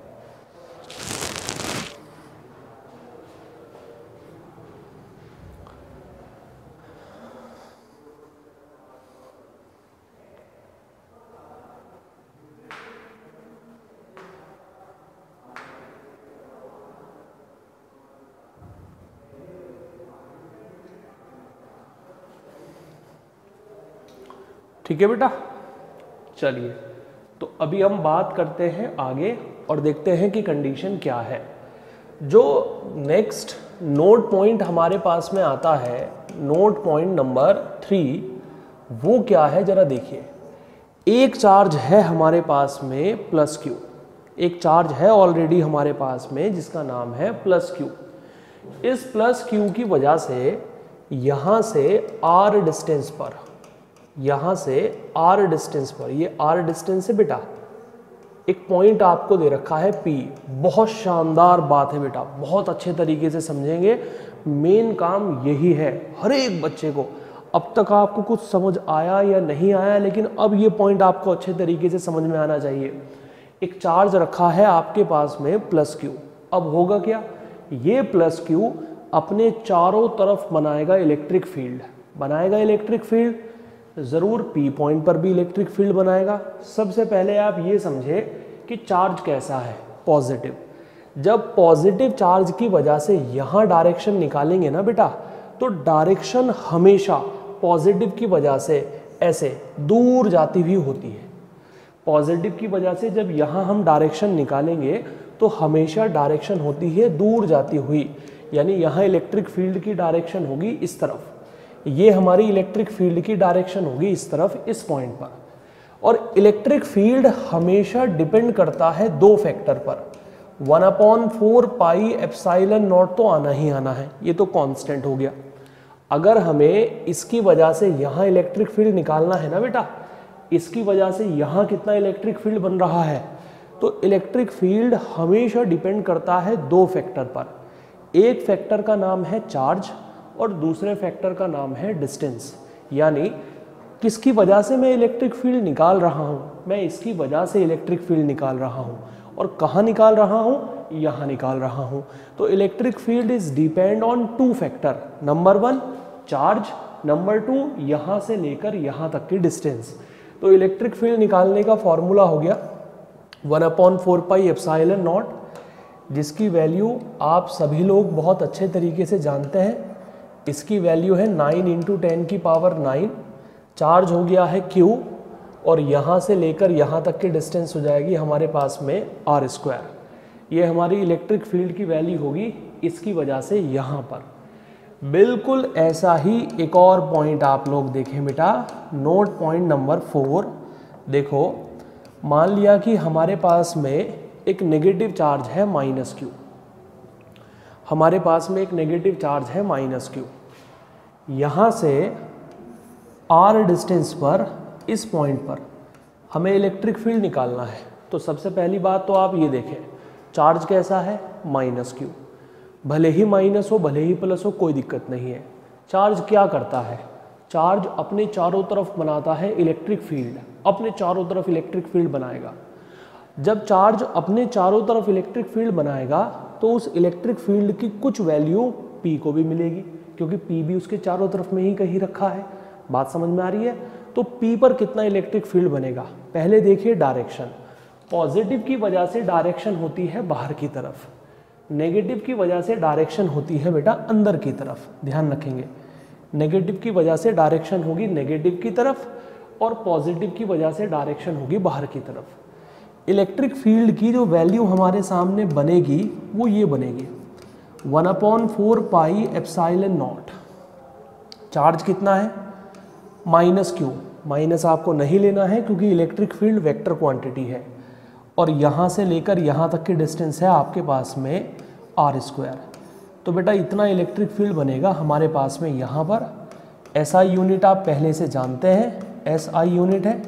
ठीक है बेटा? चलिए तो अभी हम बात करते हैं आगे और देखते हैं कि कंडीशन क्या है। जो नेक्स्ट नोट पॉइंट हमारे पास में आता है नोट पॉइंट नंबर थ्री वो क्या है जरा देखिए। एक चार्ज है हमारे पास में प्लस क्यू एक चार्ज है ऑलरेडी हमारे पास में, जिसका नाम है प्लस क्यू इस प्लस क्यू की वजह से यहाँ से आर डिस्टेंस पर यहाँ से आर डिस्टेंस पर, ये आर डिस्टेंस है बेटा। एक पॉइंट आपको दे रखा है पी बहुत शानदार बात है बेटा। बहुत अच्छे तरीके से समझेंगे। मेन काम यही है, हर एक बच्चे को। अब तक आपको कुछ समझ आया या नहीं आया, लेकिन अब ये पॉइंट आपको अच्छे तरीके से समझ में आना चाहिए। एक चार्ज रखा है आपके पास में प्लस क्यू अब होगा क्या? ये प्लस क्यू अपने चारों तरफ़ बनाएगा इलेक्ट्रिक फ़ील्ड बनाएगा इलेक्ट्रिक फ़ील्ड ज़रूर पी पॉइंट पर भी इलेक्ट्रिक फ़ील्ड बनाएगा। सबसे पहले आप ये समझे कि चार्ज कैसा है पॉजिटिव जब पॉजिटिव चार्ज की वजह से यहाँ डायरेक्शन निकालेंगे ना बेटा तो डायरेक्शन हमेशा पॉजिटिव की वजह से ऐसे दूर जाती हुई होती है। पॉजिटिव की वजह से जब यहाँ हम डायरेक्शन निकालेंगे तो हमेशा डायरेक्शन होती है, दूर जाती हुई। यानी यहाँ इलेक्ट्रिक फ़ील्ड की डायरेक्शन होगी इस तरफ़। ये हमारी इलेक्ट्रिक फ़ील्ड की डायरेक्शन होगी इस तरफ़, इस पॉइंट पर। और इलेक्ट्रिक फ़ील्ड हमेशा डिपेंड करता है दो फैक्टर पर। One upon four pi epsilon naught तो आना ही आना है, ये तो कांस्टेंट हो गया। अगर हमें इसकी वजह से यहाँ इलेक्ट्रिक फ़ील्ड निकालना है ना बेटा, इसकी वजह से यहाँ कितना इलेक्ट्रिक फ़ील्ड बन रहा है तो इलेक्ट्रिक फ़ील्ड हमेशा डिपेंड करता है दो फैक्टर पर। एक फैक्टर का नाम है चार्ज और दूसरे फैक्टर का नाम है डिस्टेंस यानी, किसकी वजह से मैं इलेक्ट्रिक फ़ील्ड निकाल रहा हूँ? मैं इसकी वजह से इलेक्ट्रिक फ़ील्ड निकाल रहा हूँ। और कहाँ निकाल रहा हूँ? यहाँ निकाल रहा हूँ। तो electric field is depend on two factor number one charge number two यहाँ से लेकर यहाँ तक की डिस्टेंस तो इलेक्ट्रिक फ़ील्ड निकालने का फॉर्मूला हो गया one upon four pi epsilon naught जिसकी वैल्यू आप सभी लोग बहुत अच्छे तरीके से जानते हैं। इसकी वैल्यू है नाइन इंटू टेन की पावर नाइन चार्ज हो गया है क्यू और यहाँ से लेकर यहाँ तक की डिस्टेंस हो जाएगी हमारे पास में आर स्क्वायर ये हमारी इलेक्ट्रिक फ़ील्ड की वैल्यू होगी इसकी वजह से यहाँ पर. बिल्कुल ऐसा ही एक और पॉइंट आप लोग देखें बेटा. नोट पॉइंट नंबर फोर देखो, मान लिया कि हमारे पास में एक नेगेटिव चार्ज है माइनस क्यू हमारे पास में एक नेगेटिव चार्ज है माइनस क्यू यहाँ से आर डिस्टेंस पर, इस पॉइंट पर हमें इलेक्ट्रिक फ़ील्ड निकालना है। तो सबसे पहली बात तो आप ये देखें चार्ज कैसा है? माइनस क्यू भले ही माइनस हो, भले ही प्लस हो, कोई दिक्कत नहीं है। चार्ज क्या करता है? चार्ज अपने चारों तरफ़ बनाता है इलेक्ट्रिक फ़ील्ड अपने चारों तरफ़ इलेक्ट्रिक फ़ील्ड बनाएगा। जब चार्ज अपने चारों तरफ़ इलेक्ट्रिक फ़ील्ड बनाएगा तो उस इलेक्ट्रिक फ़ील्ड की कुछ वैल्यू पी को भी मिलेगी, क्योंकि पी भी उसके चारों तरफ़ में ही कहीं रखा है। बात समझ में आ रही है? तो पी पर कितना इलेक्ट्रिक फ़ील्ड बनेगा? पहले देखिए डायरेक्शन पॉजिटिव की वजह से डायरेक्शन होती है बाहर की तरफ़। नेगेटिव की वजह से डायरेक्शन होती है बेटा अंदर की तरफ़। ध्यान रखेंगे। नेगेटिव की वजह से डायरेक्शन होगी नेगेटिव की तरफ़ और पॉजिटिव की वजह से डायरेक्शन होगी बाहर की तरफ़। इलेक्ट्रिक फ़ील्ड की जो वैल्यू हमारे सामने बनेगी, वो ये बनेगी। One upon four pi epsilon naught charge कितना है? माइनस क्यू माइनस आपको नहीं लेना है, क्योंकि इलेक्ट्रिक फ़ील्ड वेक्टर क्वांटिटी है। और यहाँ से लेकर यहाँ तक की डिस्टेंस है आपके पास में आर स्क्वायर तो बेटा, इतना इलेक्ट्रिक फ़ील्ड बनेगा हमारे पास में यहाँ पर। एस आई यूनिट आप पहले से जानते हैं। एस आई यूनिट है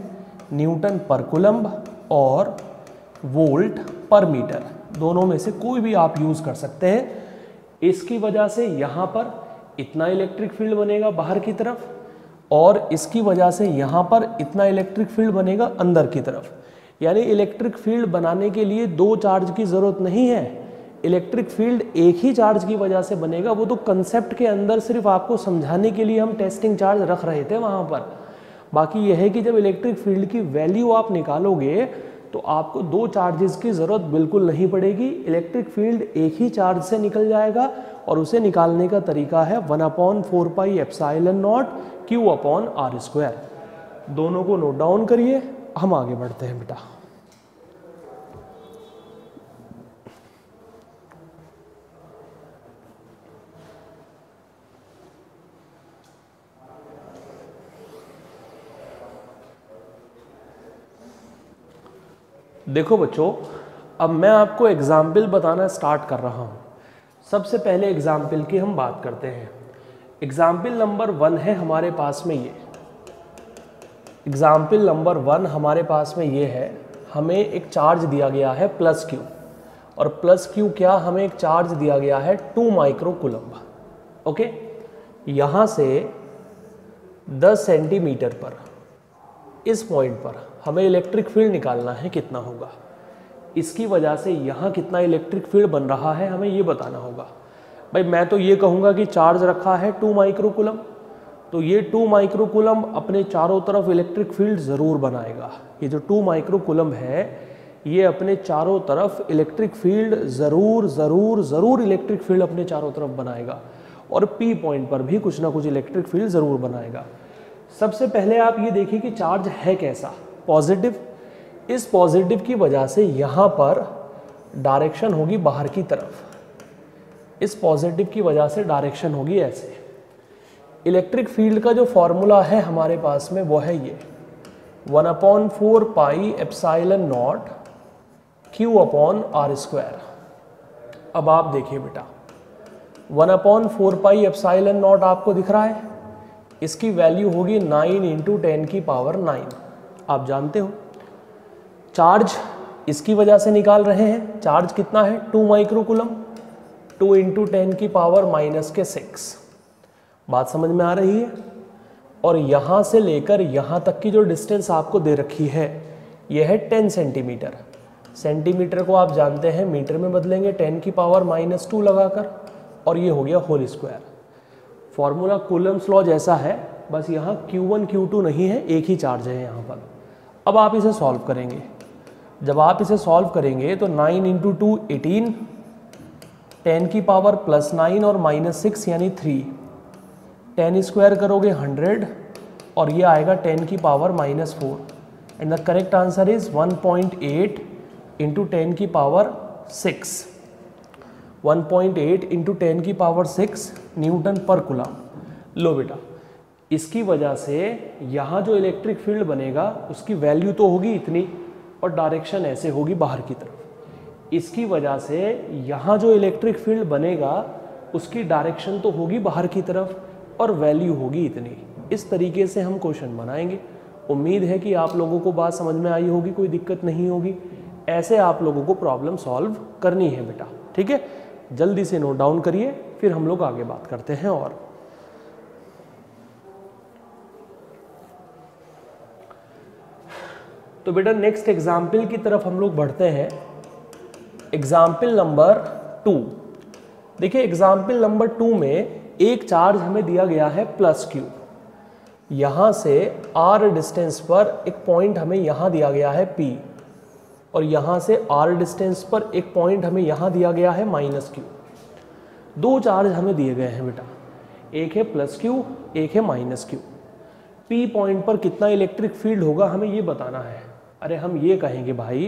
न्यूटन पर कुलम्ब। और वोल्ट पर मीटर। दोनों में से कोई भी आप यूज़ कर सकते हैं। इसकी वजह से यहाँ पर इतना इलेक्ट्रिक फ़ील्ड बनेगा बाहर की तरफ़ और इसकी वजह से यहाँ पर इतना इलेक्ट्रिक फ़ील्ड बनेगा अंदर की तरफ़। यानी इलेक्ट्रिक फ़ील्ड बनाने के लिए दो चार्ज की ज़रूरत नहीं है। इलेक्ट्रिक फ़ील्ड एक ही चार्ज की वजह से बनेगा। वो तो कंसेप्ट के अंदर सिर्फ़ आपको समझाने के लिए हम टेस्टिंग चार्ज रख रहे थे वहाँ पर। बाकी यह है कि जब इलेक्ट्रिक फ़ील्ड की वैल्यू आप निकालोगे तो आपको दो चार्जेस की ज़रूरत बिल्कुल नहीं पड़ेगी। इलेक्ट्रिक फ़ील्ड एक ही चार्ज से निकल जाएगा और उसे निकालने का तरीका है one upon four pi epsilon naught q upon r square दोनों को नोट डाउन करिए। हम आगे बढ़ते हैं बेटा। देखो बच्चों, अब मैं आपको एग्ज़ाम्पल बताना स्टार्ट कर रहा हूँ। सबसे पहले एग्ज़ाम्पल की हम बात करते हैं। एग्ज़ाम्पल नंबर वन है हमारे पास में ये। एग्ज़ाम्पल नंबर वन हमारे पास में ये है, हमें एक चार्ज दिया गया है प्लस क्यू और प्लस क्यू क्या? हमें एक चार्ज दिया गया है टू माइक्रो कुलम्ब ओके यहाँ से 10 सेंटीमीटर पर, इस पॉइंट पर। हमें इलेक्ट्रिक फ़ील्ड निकालना है कितना होगा। इसकी वजह से यहाँ कितना इलेक्ट्रिक फ़ील्ड बन रहा है, हमें ये बताना होगा। भाई, मैं तो ये कहूँगा कि चार्ज रखा है टू माइक्रोकुलम तो ये टू माइक्रोकुलम अपने चारों तरफ़ इलेक्ट्रिक फ़ील्ड ज़रूर बनाएगा। ये जो टू माइक्रोकुलम है, ये अपने चारों तरफ़ इलेक्ट्रिक फ़ील्ड ज़रूर ज़रूर ज़रूर इलेक्ट्रिक फ़ील्ड अपने चारों तरफ़ बनाएगा। और पी पॉइंट पर भी कुछ ना कुछ इलेक्ट्रिक फ़ील्ड ज़रूर बनाएगा। सबसे पहले आप ये देखिए कि चार्ज है कैसा। पॉजिटिव इस पॉजिटिव की वजह से यहाँ पर डायरेक्शन होगी बाहर की तरफ़। इस पॉजिटिव की वजह से डायरेक्शन होगी ऐसे। इलेक्ट्रिक फ़ील्ड का जो फॉर्मूला है हमारे पास में वो है ये। One upon four pi epsilon naught q upon r square. अब आप देखिए बेटा। One upon four pi epsilon naught आपको दिख रहा है। इसकी वैल्यू होगी नाइन इंटू टेन की पावर नाइन आप जानते हो। चार्ज इसकी वजह से निकाल रहे हैं। चार्ज कितना है? Two microcoulomb. Two into ten की पावर माइनस के सिक्स। बात समझ में आ रही है? और यहाँ से लेकर यहाँ तक की जो डिस्टेंस आपको दे रखी है, यह है टेन सेंटीमीटर। सेंटीमीटर को आप जानते हैं, मीटर में बदलेंगे टेन की पावर माइनस टू लगाकर, और ये हो गया whole square. Formula Coulomb's law जैसा है, बस यहाँ Q1 Q2 नहीं है, एक ही चार्ज है यहाँ पर। अब आप इसे सॉल्व करेंगे। जब आप इसे सॉल्व करेंगे तो 9 इंटू टू एटीन टेन की पावर प्लस नाइन और माइनस सिक्स यानी थ्री टेन स्क्वायर करोगे हंड्रेड और ये आएगा टेन की power minus four and the correct answer is one point eight into ten की power six 1.8 point eight into ten की power six newton per coulomb लो बेटा। इसकी वजह से यहाँ जो इलेक्ट्रिक फ़ील्ड बनेगा, उसकी वैल्यू तो होगी इतनी, और डायरेक्शन ऐसे होगी बाहर की तरफ़। इसकी वजह से यहाँ जो इलेक्ट्रिक फ़ील्ड बनेगा, उसकी डायरेक्शन तो होगी बाहर की तरफ़, और वैल्यू होगी इतनी। इस तरीके से हम क्वेश्चन बनाएँगे। उम्मीद है कि आप लोगों को बात समझ में आई होगी, कोई दिक्कत नहीं होगी। ऐसे आप लोगों को प्रॉब्लम सॉल्व करनी है बेटा, ठीक है? जल्दी से नोट डाउन करिए, फिर हम लोग आगे बात करते हैं और। तो बेटा नेक्स्ट एग्ज़ाम्पल की तरफ़ हम लोग बढ़ते हैं। एग्ज़ाम्पल नंबर टू देखिए एग्ज़ाम्पल नंबर टू में एक चार्ज हमें दिया गया है प्लस क्यू यहाँ से आर डिस्टेंस पर एक पॉइंट हमें यहाँ दिया गया है पी और यहाँ से आर डिस्टेंस पर एक पॉइंट हमें यहाँ दिया गया है माइनस क्यू दो चार्ज हमें दिए गए हैं बेटा। एक है प्लस क्यू एक है माइनस क्यू पी पॉइंट पर कितना इलेक्ट्रिक फ़ील्ड होगा हमें ये बताना है। अरे हम ये कहेंगे भाई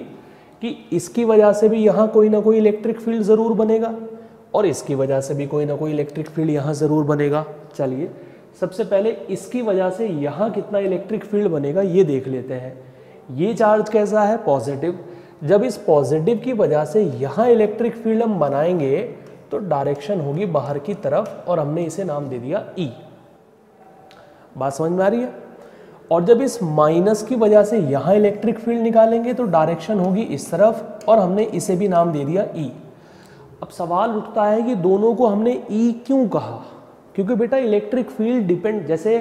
कि इसकी वजह से भी यहाँ कोई ना कोई इलेक्ट्रिक फ़ील्ड ज़रूर बनेगा और इसकी वजह से भी कोई ना कोई इलेक्ट्रिक फ़ील्ड यहाँ ज़रूर बनेगा। चलिए, सबसे पहले इसकी वजह से यहाँ कितना इलेक्ट्रिक फ़ील्ड बनेगा ये देख लेते हैं। ये चार्ज कैसा है? पॉजिटिव जब इस पॉजिटिव की वजह से यहाँ इलेक्ट्रिक फ़ील्ड हम बनाएँगे तो डायरेक्शन होगी बाहर की तरफ़ और हमने इसे नाम दे दिया ई e। बात समझ में आ रही है? और जब इस माइनस की वजह से यहाँ इलेक्ट्रिक फ़ील्ड निकालेंगे तो डायरेक्शन होगी इस तरफ़ और हमने इसे भी नाम दे दिया ई e। अब सवाल उठता है कि दोनों को हमने ई e क्यों कहा? क्योंकि बेटा इलेक्ट्रिक फ़ील्ड डिपेंड जैसे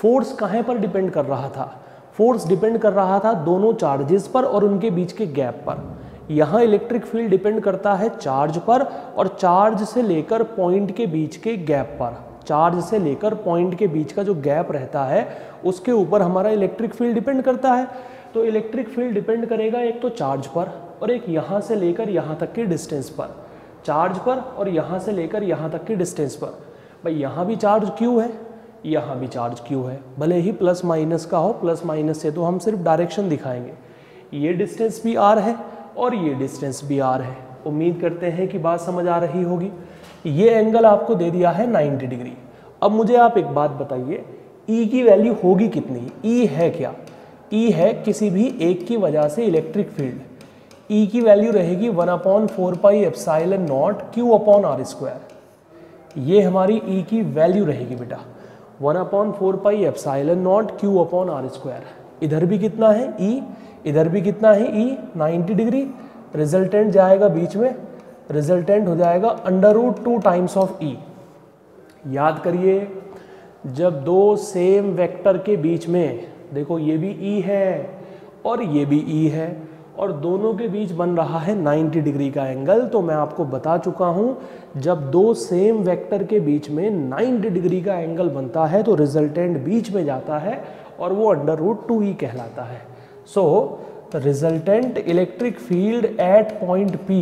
फोर्स कहाँ पर डिपेंड कर रहा था? फोर्स डिपेंड कर रहा था दोनों चार्जेस पर और उनके बीच के गैप पर। यहाँ इलेक्ट्रिक फ़ील्ड डिपेंड करता है चार्ज पर और चार्ज से लेकर पॉइंट के बीच के गैप पर। चार्ज से लेकर पॉइंट के बीच का जो गैप रहता है उसके ऊपर हमारा इलेक्ट्रिक फ़ील्ड डिपेंड करता है। तो इलेक्ट्रिक फ़ील्ड डिपेंड करेगा एक तो चार्ज पर और एक यहाँ से लेकर यहाँ तक की डिस्टेंस पर। चार्ज पर और यहाँ से लेकर यहाँ तक की डिस्टेंस पर। भाई, यहाँ भी चार्ज क्यू है? यहाँ भी चार्ज क्यू है? भले ही प्लस माइनस का हो प्लस माइनस से तो हम सिर्फ़ डायरेक्शन दिखाएँगे। ये डिस्टेंस भी आर है और ये डिस्टेंस भी आर है। उम्मीद करते हैं कि बात समझ आ रही होगी। ये एंगल आपको दे दिया है 90 डिग्री अब मुझे आप एक बात बताइए E की वैल्यू होगी कितनी? E है क्या? E है किसी भी एक की वजह से इलेक्ट्रिक फ़ील्ड E की वैल्यू रहेगी one upon four pi epsilon naught Q upon R square ये हमारी E की वैल्यू रहेगी बेटा. One upon four pi epsilon naught Q upon R square इधर भी कितना है? ई e, इधर भी कितना है? ई e, 90 डिग्री रिजल्टेंट जाएगा बीच में. रिजल्टेंट हो जाएगा under root two times of E याद करिए जब दो सेम वेक्टर के बीच में, देखो ये भी ई e है और ये भी ई है और दोनों के बीच बन रहा है 90 डिग्री का एंगल तो मैं आपको बता चुका हूँ, जब दो सेम वेक्टर के बीच में 90 डिग्री का एंगल बनता है तो रिजल्टेंट बीच में जाता है और वो अंडर रूट टू ई कहलाता है। So resultant electric field at point P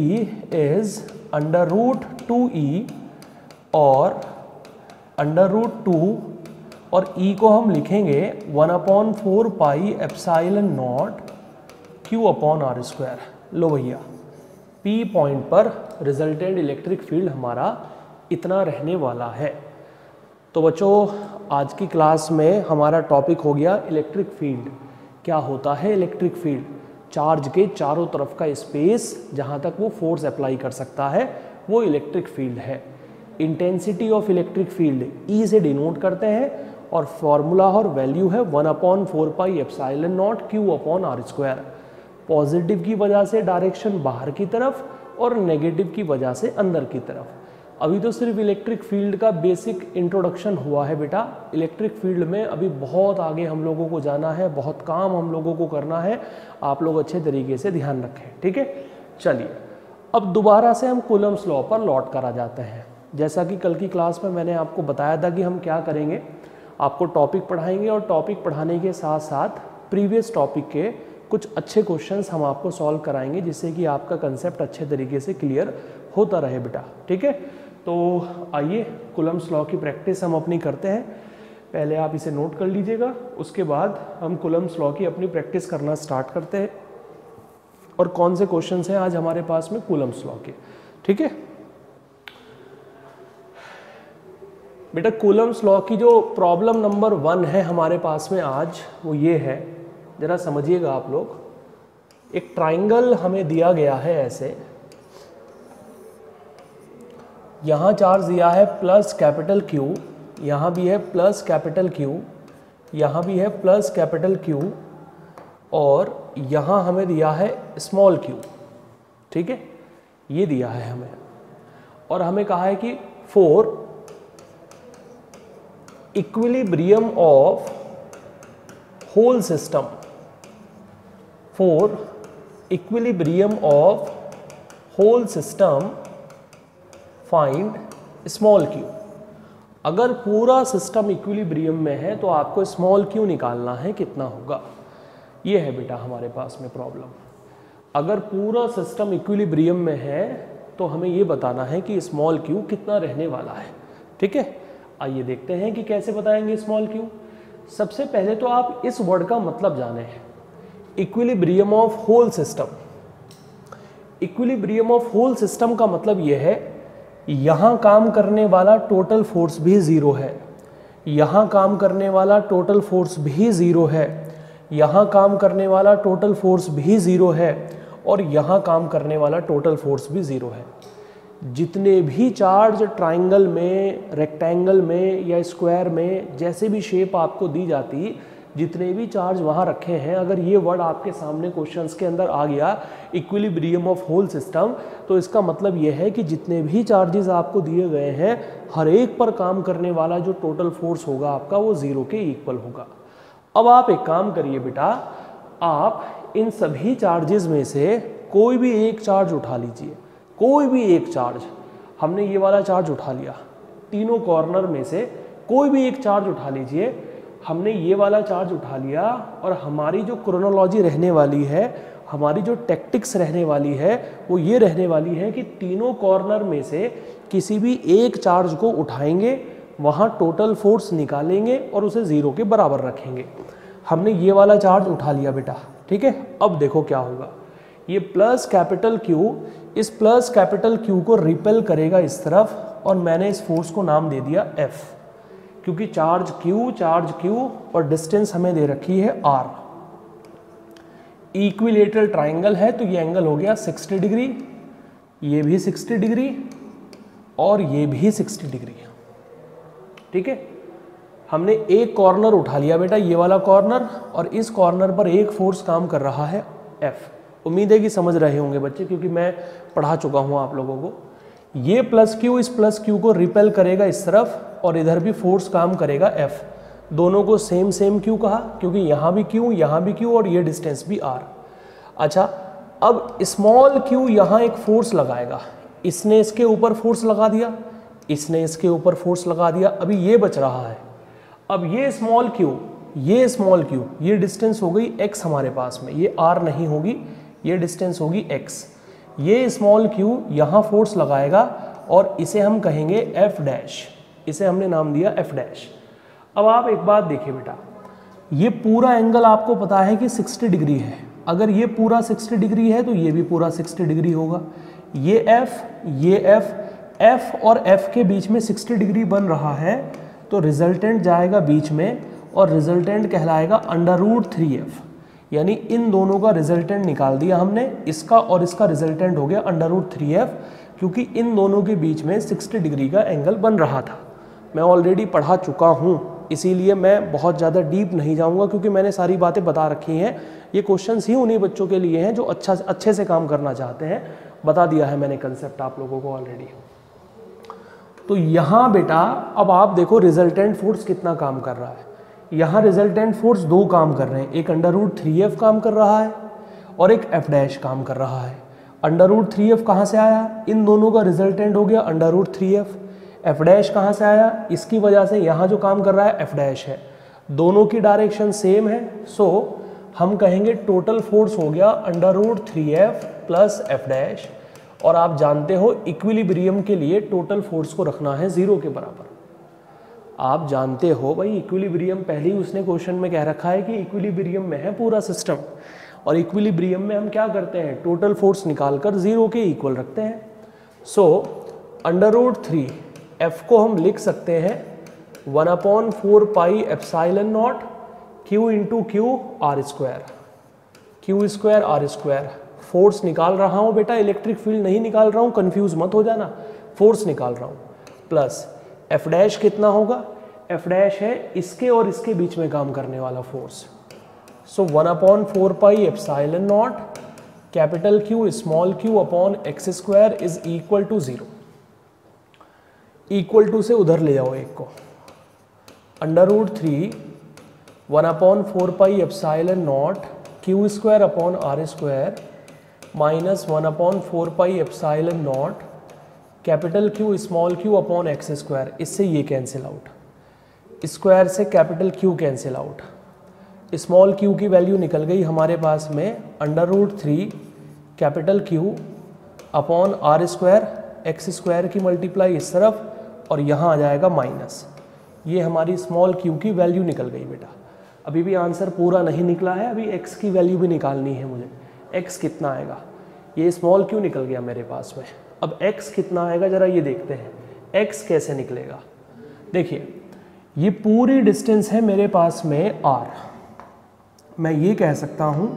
is under root two E और अंडर रूट टू और e को हम लिखेंगे one upon four pi epsilon naught Q upon R square लो भैया पी पॉइंट पर resultant electric field हमारा इतना रहने वाला है। तो बच्चों, आज की क्लास में हमारा टॉपिक हो गया इलेक्ट्रिक फ़ील्ड क्या होता है इलेक्ट्रिक फ़ील्ड चार्ज के चारों तरफ़ का स्पेस जहाँ तक वो फोर्स अप्लाई कर सकता है, वो इलेक्ट्रिक फ़ील्ड है। Intensity of electric field E से डिनोट करते हैं और फॉर्मूला और वैल्यू है one upon four pi epsilon naught Q upon R square positive की वजह से डायरेक्शन बाहर की तरफ़ और नेगेटिव की वजह से अंदर की तरफ़. अभी तो सिर्फ़ इलेक्ट्रिक फ़ील्ड का बेसिक इंट्रोडक्शन हुआ है बेटा. इलेक्ट्रिक फ़ील्ड में अभी बहुत आगे हम लोगों को जाना है, बहुत काम हम लोगों को करना है. आप लोग अच्छे तरीके से ध्यान रखें, ठीक है? चलिए, अब दोबारा से हम कुलम्स लॉ पर लौट कर जाते हैं. जैसा कि कल की क्लास में मैंने आपको बताया था कि हम क्या करेंगे? आपको टॉपिक पढ़ाएँगे और टॉपिक पढ़ाने के साथ साथ प्रीवियस टॉपिक के कुछ अच्छे क्वेश्चंस हम आपको सॉल्व कराएँगे, जिससे कि आपका कंसेप्ट अच्छे तरीके से क्लियर होता रहे बेटा। ठीक है? तो आइए कुलम्स लॉ की प्रैक्टिस हम अपनी करते हैं। पहले आप इसे नोट कर लीजिएगा, उसके बाद हम कुलम्स लॉ की अपनी प्रैक्टिस करना स्टार्ट करते हैं। और कौन से क्वेश्चन हैं आज हमारे पास में कुलम्स लॉ के? ठीक है? बेटा कूलम्स लॉ की जो प्रॉब्लम नंबर वन है हमारे पास में आज, वो ये है। ज़रा समझिएगा आप लोग। एक ट्राइंगल हमें दिया गया है ऐसे। यहाँ चार्ज दिया है प्लस कैपिटल क्यू यहाँ भी है प्लस कैपिटल क्यू यहाँ भी है प्लस कैपिटल क्यू और यहाँ हमें दिया है स्मॉल क्यू ठीक है? ये दिया है हमें। और हमें कहा है कि for equilibrium of whole system for equilibrium of whole system find small Q अगर पूरा सिस्टम इक्विलिब्रियम में है तो आपको स्मॉल क्यू निकालना है, कितना होगा? ये है बेटा हमारे पास में प्रॉब्लम अगर पूरा सिस्टम इक्विलिब्रियम में है तो हमें ये बताना है कि स्मॉल क्यू कितना रहने वाला है, ठीक है? आइए देखते हैं कि कैसे बताएँगे स्मॉल क्यू सबसे पहले तो आप इस वर्ड का मतलब जाने। Equilibrium of whole system equilibrium of whole system का मतलब यह है, यहाँ काम करने वाला टोटल फोर्स भी ज़ीरो है। यहाँ काम करने वाला टोटल फोर्स भी ज़ीरो है। यहाँ काम करने वाला टोटल फोर्स भी ज़ीरो है। और यहाँ काम करने वाला टोटल फोर्स भी ज़ीरो है। जितने भी चार्ज ट्राइंगल में रेक्टेंगल में या स्क्वायर में जैसे भी शेप आपको दी जाती, जितने भी चार्ज वहाँ रखे हैं, अगर ये वर्ड आपके सामने क्वेश्चंस के अंदर आ गया इक्विलिब्रियम ऑफ़ होल सिस्टम तो इसका मतलब ये है कि जितने भी चार्जेस आपको दिए गए हैं, हर एक पर काम करने वाला जो टोटल फोर्स होगा आपका, वो ज़ीरो के इक्वल होगा। अब आप एक काम करिए बेटा, आप इन सभी चार्जेस में से कोई भी एक चार्ज उठा लीजिए। कोई भी एक चार्ज हमने ये वाला चार्ज उठा लिया। तीनों कॉर्नर में से कोई भी एक चार्ज उठा लीजिए। हमने ये वाला चार्ज उठा लिया और हमारी जो क्रोनोलॉजी रहने वाली है, हमारी जो टेक्टिक्स रहने वाली है, वो ये रहने वाली है कि तीनों कॉर्नर में से किसी भी एक चार्ज को उठाएँगे, वहाँ टोटल फोर्स निकालेंगे और उसे ज़ीरो के बराबर रखेंगे। हमने ये वाला चार्ज उठा लिया बेटा, ठीक है? अब देखो क्या होगा। ये प्लस कैपिटल क्यू इस प्लस कैपिटल क्यू को रिपेल करेगा इस तरफ़, और मैंने इस फोर्स को नाम दे दिया एफ़ क्योंकि चार्ज क्यू चार्ज क्यू और डिस्टेंस हमें दे रखी है आर इक्विलेटरल ट्राइंगल है तो ये एंगल हो गया 60 डिग्री ये भी 60 डिग्री और ये भी 60 डिग्री ठीक है? हमने एक कॉर्नर उठा लिया बेटा, ये वाला कॉर्नर और इस कॉर्नर पर एक फोर्स काम कर रहा है एफ़ उम्मीद है कि समझ रहे होंगे बच्चे, क्योंकि मैं पढ़ा चुका हूँ आप लोगों को। ये प्लस क्यू इस प्लस क्यू को रिपेल करेगा इस तरफ़, और इधर भी फोर्स काम करेगा एफ़ दोनों को सेम सेम क्यू कहा, क्योंकि यहाँ भी क्यू यहाँ भी क्यू और ये डिस्टेंस भी आर अच्छा अब स्मॉल क्यू यहाँ एक फोर्स लगाएगा। इसने इसके ऊपर फोर्स लगा दिया, इसने इसके ऊपर फोर्स लगा दिया, अभी ये बच रहा है। अब ये स्मॉल क्यू ये स्मॉल क्यू ये डिस्टेंस हो गई एक्स हमारे पास में, ये आर नहीं होगी। ये डिस्टेंस होगी एक्स ये स्मॉल क्यू यहाँ फोर्स लगाएगा और इसे हम कहेंगे एफ़ डैश इसे हमने नाम दिया एफ़ डैश अब आप एक बात देखिए बेटा। ये पूरा एंगल आपको पता है कि 60 डिग्री है। अगर ये पूरा 60 डिग्री है तो ये भी पूरा 60 डिग्री होगा। ये एफ़ ये एफ़ एफ़ और एफ़ के बीच में 60 डिग्री बन रहा है तो रिजल्टेंट जाएगा बीच में और रिजल्टेंट कहलाएगा अंडर रूट थ्री एफ़ यानी इन दोनों का रिजल्टेंट निकाल दिया हमने। इसका और इसका रिजल्टेंट हो गया अंडर रूट थ्री एफ़ क्योंकि इन दोनों के बीच में 60 डिग्री का एंगल बन रहा था। मैं ऑलरेडी पढ़ा चुका हूँ, इसीलिए मैं बहुत ज़्यादा डीप नहीं जाऊँगा, क्योंकि मैंने सारी बातें बता रखी हैं। ये क्वेश्चंस ही उन्हीं बच्चों के लिए हैं जो अच्छा अच्छे से काम करना चाहते हैं। बता दिया है मैंने कंसेप्ट आप लोगों को ऑलरेडी तो यहाँ बेटा, अब आप देखो रिजल्टेंट फोर्स कितना काम कर रहा है। यहाँ रिजल्टेंट फोर्स दो काम कर रहे हैं। एक अंडर रूट थ्री एफ़ काम कर रहा है और एक एफ़ डैश काम कर रहा है। अंडर रूट थ्री एफ़ कहाँ से आया? इन दोनों का रिजल्टेंट हो गया under root three F F dash कहाँ से आया? इसकी वजह से यहाँ जो काम कर रहा है एफ़ डैश है। दोनों की डायरेक्शन सेम है। सो so, हम कहेंगे टोटल फोर्स हो गया under root three F plus F dash और आप जानते हो इक्विलिब्रियम के लिए टोटल फोर्स को रखना है ज़ीरो के बराबर। आप जानते हो भाई इक्विलिब्रियम पहले ही उसने क्वेश्चन में कह रखा है कि इक्विलिब्रियम में है पूरा सिस्टम और इक्विलिब्रियम में हम क्या करते हैं? टोटल फोर्स निकाल कर ज़ीरो के इक्वल रखते हैं। So under root three F को हम लिख सकते हैं one upon four pi epsilon naught Q into Q R square Q square R square force निकाल रहा हूँ बेटा इलेक्ट्रिक फ़ील्ड नहीं निकाल रहा हूँ कंफ्यूज मत हो जाना। फोर्स निकाल रहा हूँ। प्लस एफ़ डैश कितना होगा? एफ़ डैश है इसके और इसके बीच में काम करने वाला force so one upon four pi epsilon naught capital Q small Q upon X square is equal to zero equal to से उधर ले जाओ एक को. Under root three one upon four pi epsilon naught Q square upon R square minus one upon four pi epsilon naught capital Q small Q upon X square इससे ये cancel out square से capital Q cancel out small Q की value निकल गई हमारे पास में under root three capital Q upon R square X square की मल्टीप्लाई इस तरफ़ और यहाँ आ जाएगा माइनस ये हमारी स्मॉल क्यू की वैल्यू निकल गई बेटा. अभी भी आंसर पूरा नहीं निकला है, अभी एक्स की वैल्यू भी निकालनी है मुझे. एक्स कितना आएगा? ये स्मॉल क्यू निकल गया मेरे पास में. अब एक्स कितना आएगा? ज़रा ये देखते हैं। एक्स कैसे निकलेगा? देखिए, ये पूरी डिस्टेंस है मेरे पास में आर मैं ये कह सकता हूँ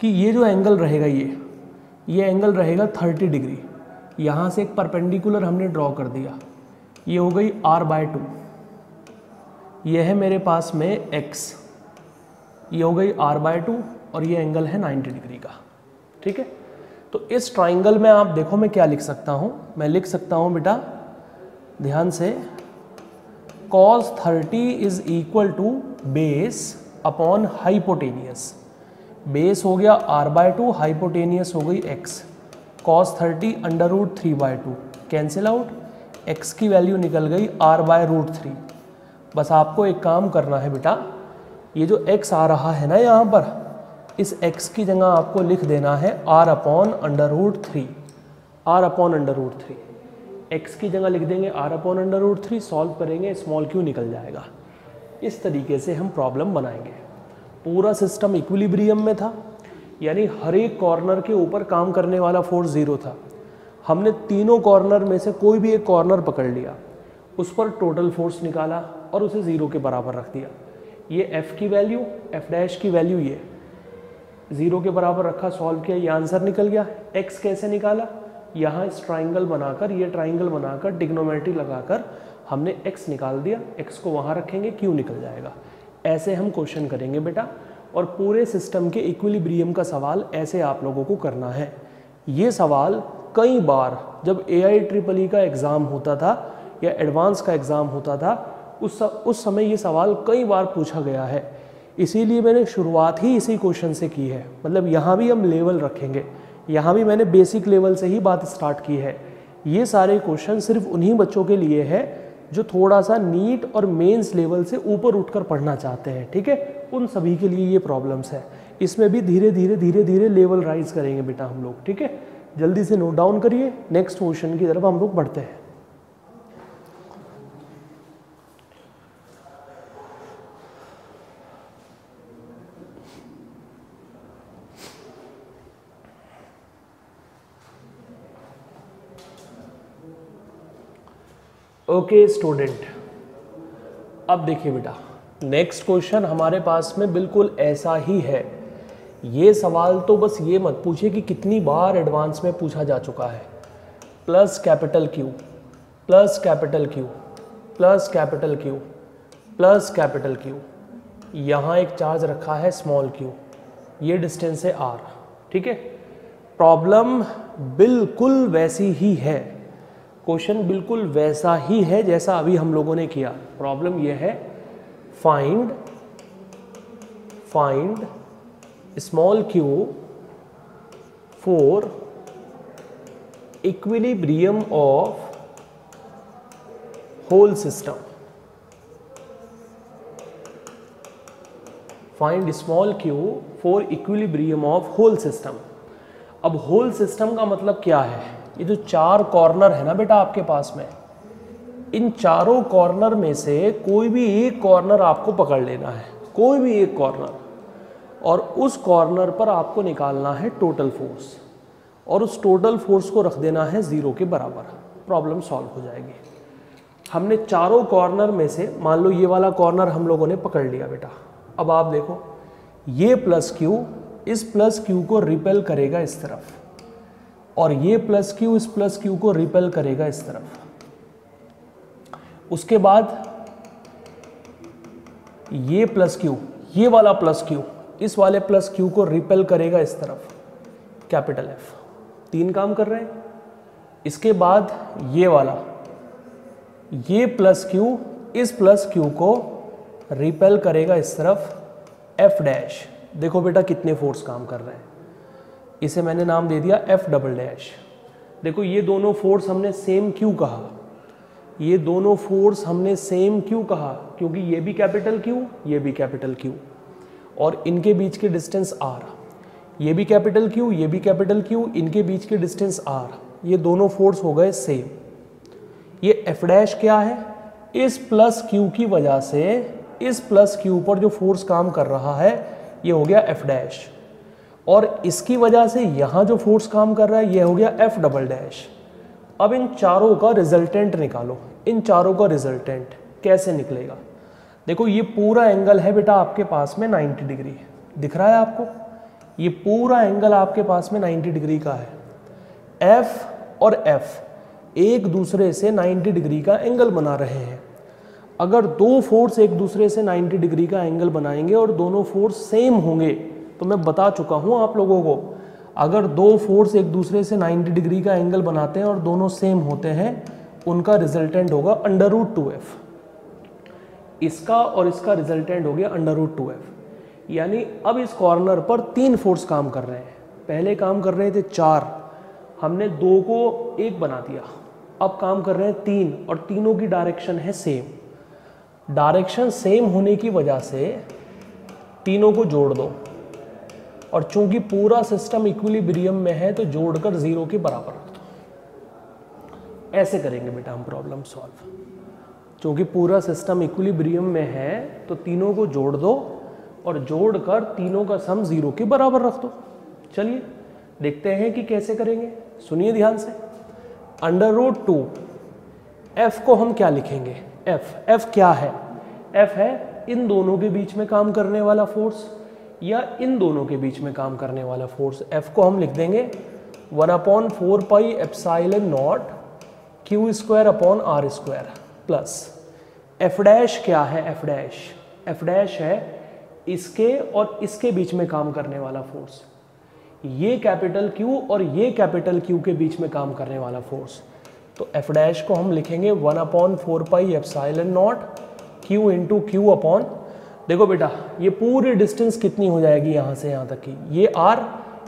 कि ये जो एंगल रहेगा ये ये एंगल रहेगा 30 डिग्री यहाँ से एक परपेंडिकुलर हमने ड्रॉ कर दिया। ये हो गई आर बाय टू ये है मेरे पास में एक्स ये हो गई आर बाय टू और ये एंगल है 90 डिग्री का। ठीक है? तो इस ट्राइंगल में आप देखो मैं क्या लिख सकता हूँ। मैं लिख सकता हूँ, बेटा, ध्यान से, cos 30 is equal to base upon hypotenuse base हो गया r बाय टू हाइपोटेनियस हो गई x. Cos 30 under root three by two cancel out x की वैल्यू निकल गई r बाय रूट थ्री बस आपको एक काम करना है, बेटा, ये जो x आ रहा है ना यहाँ पर इस x की जगह आपको लिख देना है r upon under root three R upon under root three X की जगह लिख देंगे R upon under root three solve करेंगे स्मॉल क्यू निकल जाएगा। इस तरीके से हम प्रॉब्लम बनाएँगे। पूरा सिस्टम इक्विलिब्रियम में था, यानी हर एक कॉर्नर के ऊपर काम करने वाला फोर्स ज़ीरो था। हमने तीनों कॉर्नर में से कोई भी एक कॉर्नर पकड़ लिया। उस पर टोटल फोर्स निकाला और उसे ज़ीरो के बराबर रख दिया। ये एफ़ की वैल्यू एफ़ डैश की वैल्यू ये। ज़ीरो के बराबर रखा सॉल्व किया, ये आंसर निकल गया। एक्स कैसे निकाला? यहाँ इस ट्राइंगल बनाकर, ये ट्राइंगल बनाकर डिग्नोमेट्री लगाकर हमने एक्स निकाल दिया। एक्स को वहाँ रखेंगे क्यों निकल जाएगा। ऐसे हम क्वेश्चन करेंगे बेटा। और पूरे सिस्टम के इक्विलिब्रियम का सवाल ऐसे आप लोगों को करना है। ये सवाल कई बार, जब ए आई ट्रिपल ई का एग्ज़ाम होता था, या एडवांस का एग्ज़ाम होता था, उस उस समय ये सवाल कई बार पूछा गया है। इसीलिए मैंने शुरुआत ही इसी क्वेश्चन से की है। मतलब यहाँ भी हम लेवल रखेंगे। यहाँ भी मैंने बेसिक लेवल से ही बात स्टार्ट की है। ये सारे क्वेश्चन सिर्फ़ उन्हीं बच्चों के लिए है जो थोड़ा सा नीट और मेंस लेवल से ऊपर उठकर पढ़ना चाहते हैं, ठीक है? उन सभी के लिए ये प्रॉब्लम्स है। इसमें भी धीरे धीरे धीरे धीरे लेवल राइज करेंगे बेटा हम लोग, ठीक है? जल्दी से नोट डाउन करिए। नेक्स्ट क्वेश्चन की तरफ़ हम लोग बढ़ते हैं। ओके स्टूडेंट, अब देखिए बेटा नेक्स्ट क्वेश्चन हमारे पास में बिल्कुल ऐसा ही है। ये सवाल तो बस ये मत पूछिए कि कितनी बार एडवांस में पूछा जा चुका है। Plus capital Q plus capital Q plus capital Q plus capital Q यहाँ एक चार्ज रखा है स्मॉल क्यू ये डिस्टेंस है आर ठीक है? प्रॉब्लम बिल्कुल वैसी ही है। क्वेश्चन बिल्कुल वैसा ही है जैसा अभी हम लोगों ने किया। प्रॉब्लम यह है find find small Q for equilibrium of whole system find small Q for equilibrium of whole system अब होल सिस्टम का मतलब क्या है? ये जो चार कॉर्नर है ना बेटा आपके पास में, इन चारों कॉर्नर में से कोई भी एक कॉर्नर आपको पकड़ लेना है, कोई भी एक कॉर्नर और उस कॉर्नर पर आपको निकालना है टोटल फोर्स और उस टोटल फोर्स को रख देना है ज़ीरो के बराबर। प्रॉब्लम सॉल्व हो जाएगी। हमने चारों कॉर्नर में से, मान लो ये वाला कॉर्नर हम लोगों ने पकड़ लिया बेटा। अब आप देखो, ये प्लस क्यू इस प्लस क्यू को रिपेल करेगा इस तरफ़। और ये प्लस क्यू इस प्लस क्यू को रिपेल करेगा इस तरफ़। उसके बाद ये प्लस क्यू ये वाला प्लस क्यू इस वाले प्लस क्यू को रिपेल करेगा इस तरफ़ कैपिटल एफ़ तीन काम कर रहे हैं। इसके बाद ये वाला, ये प्लस क्यू इस प्लस क्यू को रिपेल करेगा इस तरफ़ एफ़ डैश देखो बेटा कितने फोर्स काम कर रहे हैं। इसे मैंने नाम दे दिया एफ़ डबल डैश देखो, ये दोनों फोर्स हमने सेम क्यों कहा? ये दोनों फोर्स हमने सेम क्यों कहा? क्योंकि ये भी कैपिटल क्यू ये भी कैपिटल क्यू और इनके बीच के डिस्टेंस आर ये भी कैपिटल क्यू ये भी कैपिटल क्यू इनके बीच के डिस्टेंस आर ये दोनों फोर्स हो गए सेम ये एफ़ डैश क्या है? इस प्लस क्यू की वजह से, इस प्लस क्यू पर जो फोर्स काम कर रहा है, ये हो गया एफ़ डैश और इसकी वजह से यहाँ जो फोर्स काम कर रहा है, ये हो गया एफ़ डबल डैश अब इन चारों का रिजल्टेंट निकालो। इन चारों का रिजल्टेंट कैसे निकलेगा? देखो, ये पूरा एंगल है बेटा आपके पास में 90 डिग्री दिख रहा है आपको? ये पूरा एंगल आपके पास में 90 डिग्री का है। एफ़ और एफ़ एक दूसरे से 90 डिग्री का एंगल बना रहे हैं। अगर दो फोर्स एक दूसरे से 90 डिग्री का एंगल बनाएँगे और दोनों फोर्स सेम होंगे तो मैं बता चुका हूँ आप लोगों को। अगर दो फोर्स एक दूसरे से 90 डिग्री का एंगल बनाते हैं और दोनों सेम होते हैं, उनका रिजल्टेंट होगा अंडर रूट टू एफ़। इसका और इसका रिजल्टेंट हो गया अंडर रूट टू एफ़। यानी अब इस कॉर्नर पर तीन फोर्स काम कर रहे हैं। पहले काम कर रहे थे चार। हमने दो को एक बना दिया। अब काम कर रहे हैं तीन और तीनों की डायरेक्शन है सेम। डायरेक्शन सेम होने की वजह से तीनों को जोड़ दो। और चूँकि पूरा सिस्टम इक्विलिब्रियम में है तो जोड़कर ज़ीरो के बराबर रख दो। ऐसे करेंगे बेटा हम प्रॉब्लम सॉल्व चूँकि पूरा सिस्टम इक्विलिब्रियम में है तो तीनों को जोड़ दो और जोड़कर तीनों का सम ज़ीरो के बराबर रख दो। चलिए, देखते हैं कि कैसे करेंगे। सुनिए ध्यान से। अंडर रूट टू एफ़ को हम क्या लिखेंगे? एफ़ एफ़ क्या है? एफ़ है इन दोनों के बीच में काम करने वाला फोर्स या इन दोनों के बीच में काम करने वाला फोर्स एफ़ को हम लिख देंगे one upon four pi epsilon naught Q square upon R square plus F dash क्या है एफ़ डैश एफ़ डैश है इसके और इसके बीच में काम करने वाला फोर्स ये कैपिटल क्यू और ये कैपिटल क्यू के बीच में काम करने वाला फोर्स तो एफ़ डैश को हम लिखेंगे one upon four pi epsilon naught Q into Q upon देखो बेटा, ये पूरी डिस्टेंस कितनी हो जाएगी यहाँ से यहाँ तक की? ये आर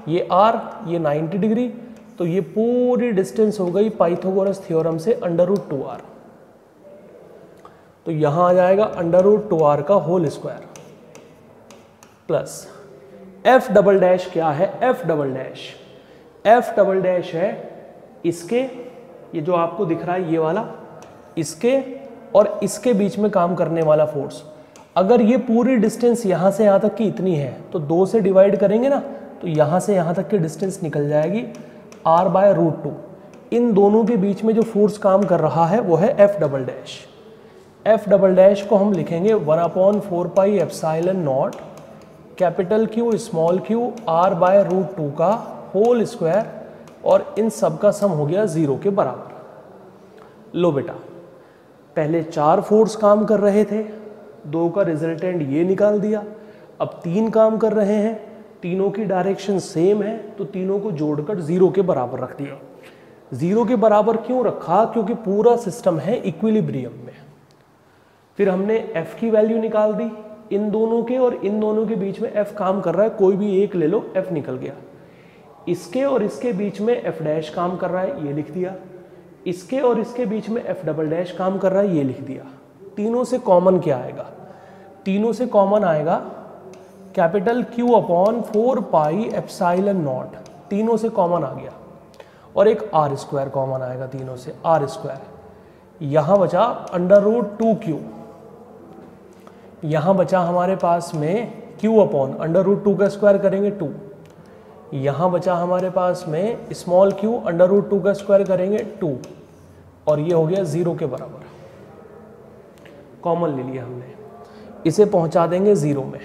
ये आर ये 90 डिग्री तो ये पूरी डिस्टेंस हो गई पाइथागोरस थ्योरम से अंडर रूट टू आर तो यहाँ आ जाएगा अंडर रूट टू आर का whole square plus F double dash क्या है? F double dash F double dash है इसके, ये जो आपको दिख रहा है ये वाला, इसके और इसके बीच में काम करने वाला फोर्स अगर ये पूरी डिस्टेंस यहाँ से यहाँ तक की इतनी है तो दो से डिवाइड करेंगे ना तो यहाँ से यहाँ तक की डिस्टेंस निकल जाएगी आर बाय रूट टू इन दोनों के बीच में जो फोर्स काम कर रहा है, वो है F double dash F double dash को हम लिखेंगे one upon four pi epsilon naught capital Q small Q R by root two का होल स्क्वायर और इन सब का सम हो गया ज़ीरो के बराबर. लो बेटा, पहले चार फोर्स काम कर रहे थे दो का रिजल्टेंट ये निकाल दिया। अब तीन काम कर रहे हैं, तीनों की डायरेक्शन सेम है तो तीनों को जोड़कर ज़ीरो के बराबर रख दिया। ज़ीरो के बराबर क्यों रखा? क्योंकि पूरा सिस्टम है इक्विलिब्रियम में। फिर हमने एफ़ की वैल्यू निकाल दी। इन दोनों के और इन दोनों के बीच में एफ़ काम कर रहा है, कोई भी एक ले लो एफ़ निकल गया। इसके और इसके बीच में एफ़ डैश काम कर रहा है, ये लिख दिया। इसके और इसके बीच में एफ़ डबल डैश काम कर रहा है, ये लिख दिया। तीनों से कॉमन क्या आएगा? तीनों से कॉमन आएगा capital Q upon four pi epsilon naught तीनों से कॉमन आ गया। और एक आर स्क्वायर कॉमन आएगा तीनों से आर स्क्वायर यहाँ बचा अंडर रूट टू क्यू यहाँ बचा हमारे पास में Q upon under root two का स्क्वायर करेंगे टू यहाँ बचा हमारे पास में small Q under root two का स्क्वायर करेंगे टू और ये हो गया ज़ीरो के बराबर। कॉमन ले लिया हमने। इसे पहुँचा देंगे ज़ीरो में।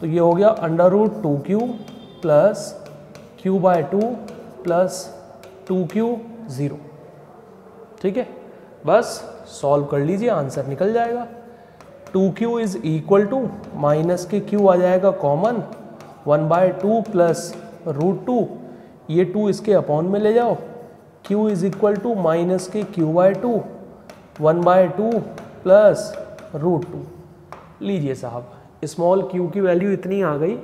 तो ये हो गया under root two Q plus Q by two plus two Q zero ठीक है? बस सॉल्व कर लीजिए आंसर निकल जाएगा। Two Q is equal to minus के क्यू आ जाएगा common one by two plus root two ये टू इसके अपॉन में ले जाओ। q is equal to minus के Q by two one by two plus root two. लीजिए साहब स्मॉल q की वैल्यू इतनी आ गई,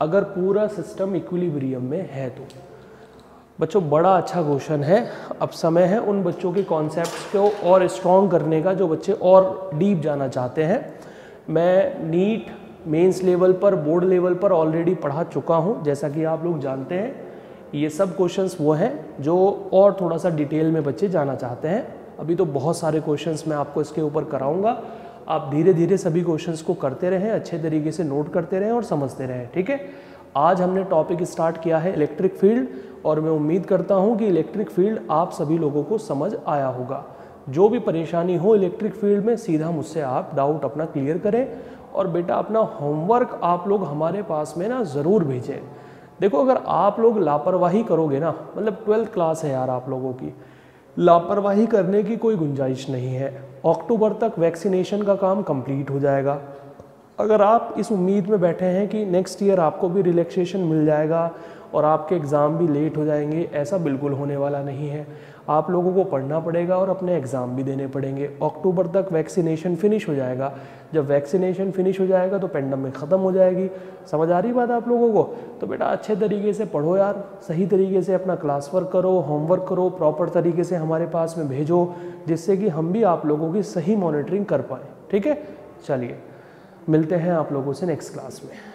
अगर पूरा सिस्टम इक्विलिब्रियम में है तो। बच्चों, बड़ा अच्छा क्वेश्चन है। अब समय है उन बच्चों के कॉन्सेप्ट को और स्ट्रॉन्ग करने का जो बच्चे और डीप जाना चाहते हैं। मैं नीट मेंस लेवल पर बोर्ड लेवल पर ऑलरेडी पढ़ा चुका हूँ। जैसा कि आप लोग जानते हैं, ये सब क्वेश्चंस वो हैं जो और थोड़ा सा डिटेल में बच्चे जाना चाहते हैं। अभी तो बहुत सारे क्वेश्चंस मैं आपको इसके ऊपर कराऊँगा। आप धीरे धीरे सभी क्वेश्चंस को करते रहें, अच्छे तरीके से नोट करते रहें और समझते रहें, ठीक है? आज हमने टॉपिक स्टार्ट किया है इलेक्ट्रिक फ़ील्ड और मैं उम्मीद करता हूँ कि इलेक्ट्रिक फ़ील्ड आप सभी लोगों को समझ आया होगा। जो भी परेशानी हो इलेक्ट्रिक फ़ील्ड में, सीधा मुझसे आप डाउट अपना क्लियर करें और बेटा अपना होमवर्क आप लोग हमारे पास में ना ज़रूर भेजें। देखो, अगर आप लोग लापरवाही करोगे ना मतलब ट्वेल्थ क्लास है यार आप लोगों की लापरवाही करने की कोई गुंजाइश नहीं है। अक्टूबर तक वैक्सीनेशन का काम कंप्लीट हो जाएगा। अगर आप इस उम्मीद में बैठे हैं कि नेक्स्ट ईयर आपको भी रिलैक्सेशन मिल जाएगा और आपके एग्ज़ाम भी लेट हो जाएँगे, ऐसा बिल्कुल होने वाला नहीं है। आप लोगों को पढ़ना पड़ेगा और अपने एग्ज़ाम भी देने पड़ेंगे। अक्टूबर तक वैक्सीनेशन फिनिश हो जाएगा। जब वैक्सीनेशन फिनिश हो जाएगा तो पेंडमिक ख़त्म हो जाएगी। समझ आ रही बात आप लोगों को? तो बेटा अच्छे तरीके से पढ़ो यार। सही तरीके से अपना क्लास वर्क करो, होमवर्क करो, प्रॉपर तरीके से हमारे पास में भेजो, जिससे कि हम भी आप लोगों की सही मॉनिटरिंग कर पाएँ। ठीक है? चलिए, मिलते हैं आप लोगों से नेक्स्ट क्लास में।